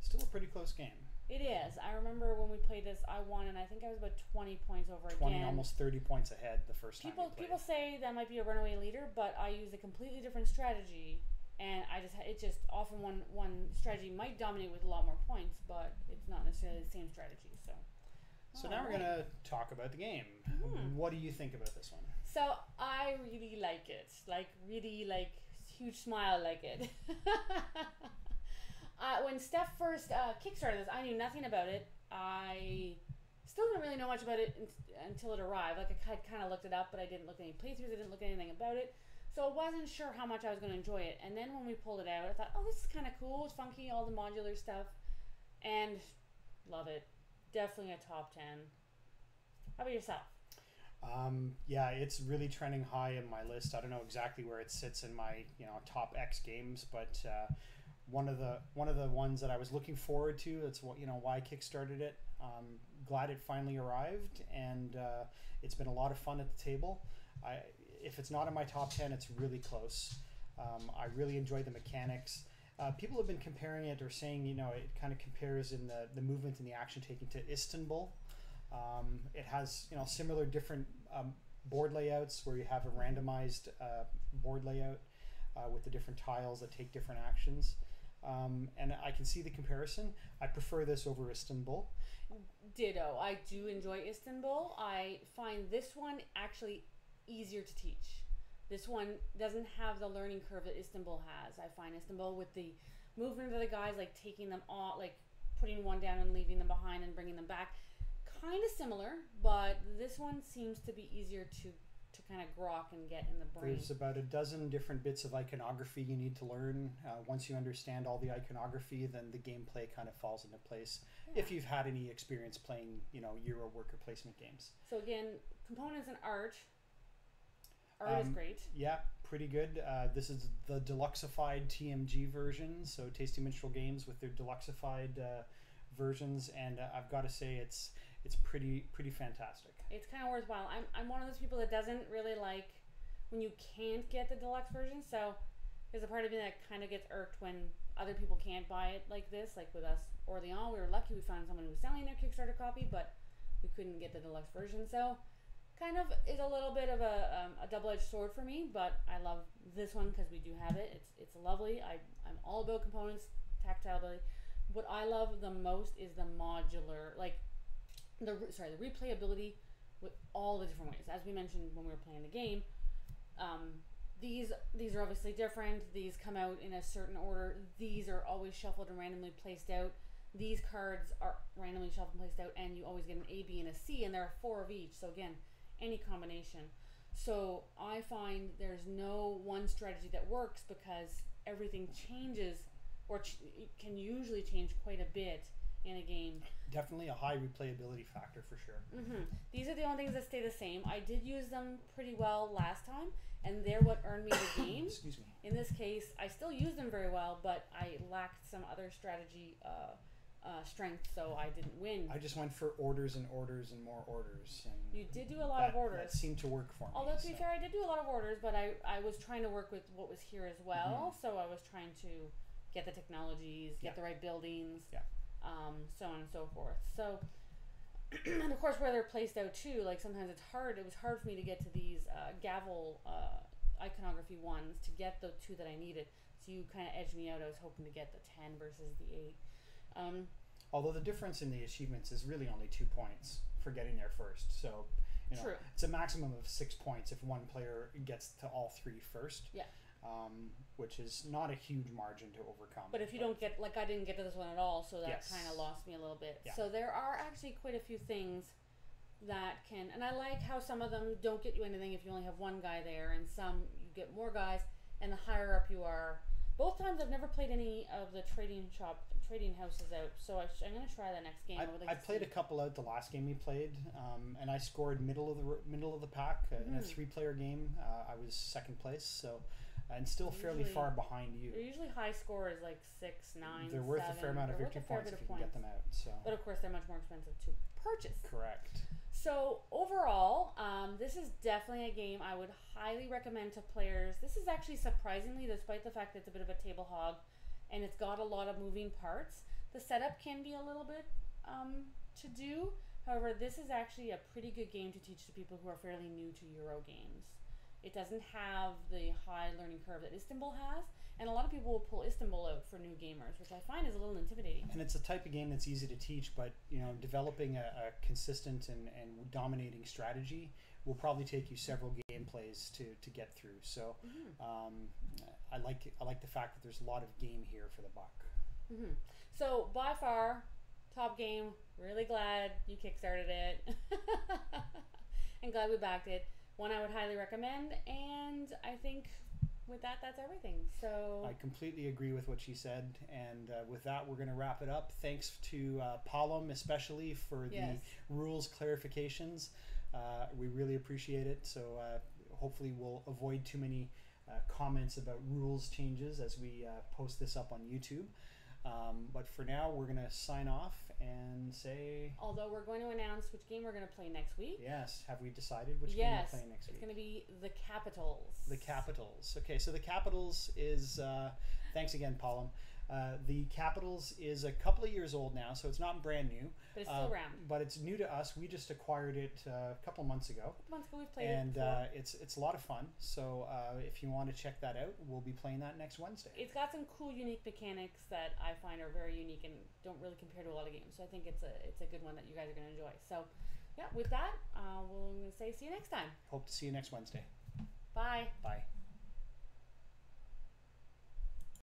Still a pretty close game. It is. I remember when we played this, I won, and I think I was about 20 points over 20, again. almost 30 points ahead the first time. People we people say that might be a runaway leader, but I use a completely different strategy, and I just it just often one one strategy might dominate with a lot more points, but it's not necessarily the same strategy. So. So now we're going to talk about the game. Mhm. What do you think about this one? So I really like it. Like really like huge smile like it. <laughs> uh, when Steph first uh, kickstarted this, I knew nothing about it. I still didn't really know much about it un- until it arrived. Like I kind of looked it up, but I didn't look at any playthroughs. I didn't look at anything about it. So I wasn't sure how much I was going to enjoy it. And then when we pulled it out, I thought, oh, this is kind of cool. It's funky, all the modular stuff, and love it. Definitely a top ten. How about yourself? Um, yeah, it's really trending high in my list. I don't know exactly where it sits in my you know top X games, but uh, one of the one of the ones that I was looking forward to. That's what you know why I kickstarted it. Um, glad it finally arrived, and uh, it's been a lot of fun at the table. I if it's not in my top ten, it's really close. Um, I really enjoy the mechanics. Uh, people have been comparing it or saying, you know, it kind of compares in the, the movement and the action taken to Istanbul. Um, it has, you know, similar different um, board layouts where you have a randomized uh, board layout uh, with the different tiles that take different actions. Um, and I can see the comparison. I prefer this over Istanbul. Ditto. I do enjoy Istanbul. I find this one actually easier to teach. This one doesn't have the learning curve that Istanbul has. I find Istanbul with the movement of the guys, like taking them off, like putting one down and leaving them behind and bringing them back, kind of similar. But this one seems to be easier to to kind of grok and get in the brain. There's about a dozen different bits of iconography you need to learn. Uh, once you understand all the iconography, then the gameplay kind of falls into place. If you've had any experience playing, you know, Euro worker placement games. So again, components and art. Art is Um, great. Yeah, pretty good. Uh, this is the deluxeified TMG version, so Tasty Minstrel Games with their deluxeified uh, versions, and uh, I've got to say it's it's pretty pretty fantastic. It's kind of worthwhile. I'm, I'm one of those people that doesn't really like when you can't get the deluxe version. So there's a part of me that kind of gets irked when other people can't buy it like this. Like with us, Orleans, we were lucky we found someone who was selling their Kickstarter copy, but we couldn't get the deluxe version. So kind of is a little bit of a, um, a double-edged sword for me, but I love this one because we do have it. It's it's lovely. I I'm all about components, tactile ability. What I love the most is the modular, like the sorry, the replayability with all the different ways. As we mentioned when we were playing the game, um, these these are obviously different. These come out in a certain order. These are always shuffled and randomly placed out. These cards are randomly shuffled and placed out, and you always get an A, B, and a C, and there are four of each. So again, any combination. So I find there's no one strategy that works because everything changes, or ch- can usually change quite a bit in a game. Definitely a high replayability factor for sure. Mm-hmm. These are the only things that stay the same. I did use them pretty well last time, and they're what earned me the <coughs> game. Excuse me. In this case, I still use them very well, but I lacked some other strategy uh, uh, strength, so I didn't win. I just went for orders and orders and more orders. And you did do a lot that, of orders. That seemed to work for me. Although to be fair, I did do a lot of orders, but I, I was trying to work with what was here as well. Mhm. So I was trying to get the technologies, get Yeah. the right buildings, Yeah. Um, so on and so forth. So, <clears throat> and of course, where they're placed out too. Like sometimes it's hard. It was hard for me to get to these uh, gavel uh, iconography ones to get the two that I needed. So you kind of edged me out. I was hoping to get the ten versus the eight. Um, Although the difference in the achievements is really only two points for getting there first. So, you know, True. it's a maximum of six points if one player gets to all three first. Yeah. Um, which is not a huge margin to overcome. But if you don't get, like, I didn't get to this one at all, so that Yes. kind of lost me a little bit. Yeah. So there are actually quite a few things that can, and I like how some of them don't get you anything if you only have one guy there, and some you get more guys, and the higher up you are. Both times I've never played any of the trading shop, trading houses out, so I sh- I'm gonna try that next game. I, would like I to played a couple out the last game we played, um, and I scored middle of the r- middle of the pack uh, in a Mm. three-player game. Uh, I was second place, so and still fairly far behind you. They're usually high score is like six, nine, They're worth a fair amount of They're victory points if you can get them out. So But of course, they're much more expensive to purchase. correct. So overall, um, this is definitely a game I would highly recommend to players. This is actually surprisingly, despite the fact that it's a bit of a table hog, and it's got a lot of moving parts, the setup can be a little bit um, to do. However, this is actually a pretty good game to teach to people who are fairly new to Euro games. It doesn't have the high learning curve that Istanbul has, and a lot of people will pull Istanbul out for new gamers, which I find is a little intimidating. And it's a type of game that's easy to teach, but you know, developing a, a consistent and, and dominating strategy will probably take you several gameplays to, to get through. So Mhm. um, I like I like the fact that there's a lot of game here for the buck. hmm So by far, top game. Really glad you kickstarted it, <laughs> and glad we backed it. One I would highly recommend, and I think with that, that's everything. So I completely agree with what she said, and uh, with that, we're going to wrap it up. Thanks to uh, Palom especially for yes, the rules clarifications. Uh, we really appreciate it. So uh, hopefully, we'll avoid too many uh, comments about rules changes as we uh, post this up on YouTube. Um, but for now, we're going to sign off and say although we're going to announce which game we're going to play next week. yes. Have we decided which game we're playing next week? it's going to be the Capitals. The Capitals. Okay, so the Capitals is uh, thanks again, Palom. Uh, the Capitals is a couple of years old now, so it's not brand new, but it's still uh, around. but it's new to us. We just acquired it uh, a couple months ago, A couple months ago we played and it. uh, it's it's a lot of fun. So uh, if you want to check that out, we'll be playing that next Wednesday. it's got some cool, unique mechanics that I find are very unique and don't really compare to a lot of games. So I think it's a it's a good one that you guys are going to enjoy. So, yeah, with that, uh, we'll say see you next time. Hope to see you next Wednesday. Bye. Bye.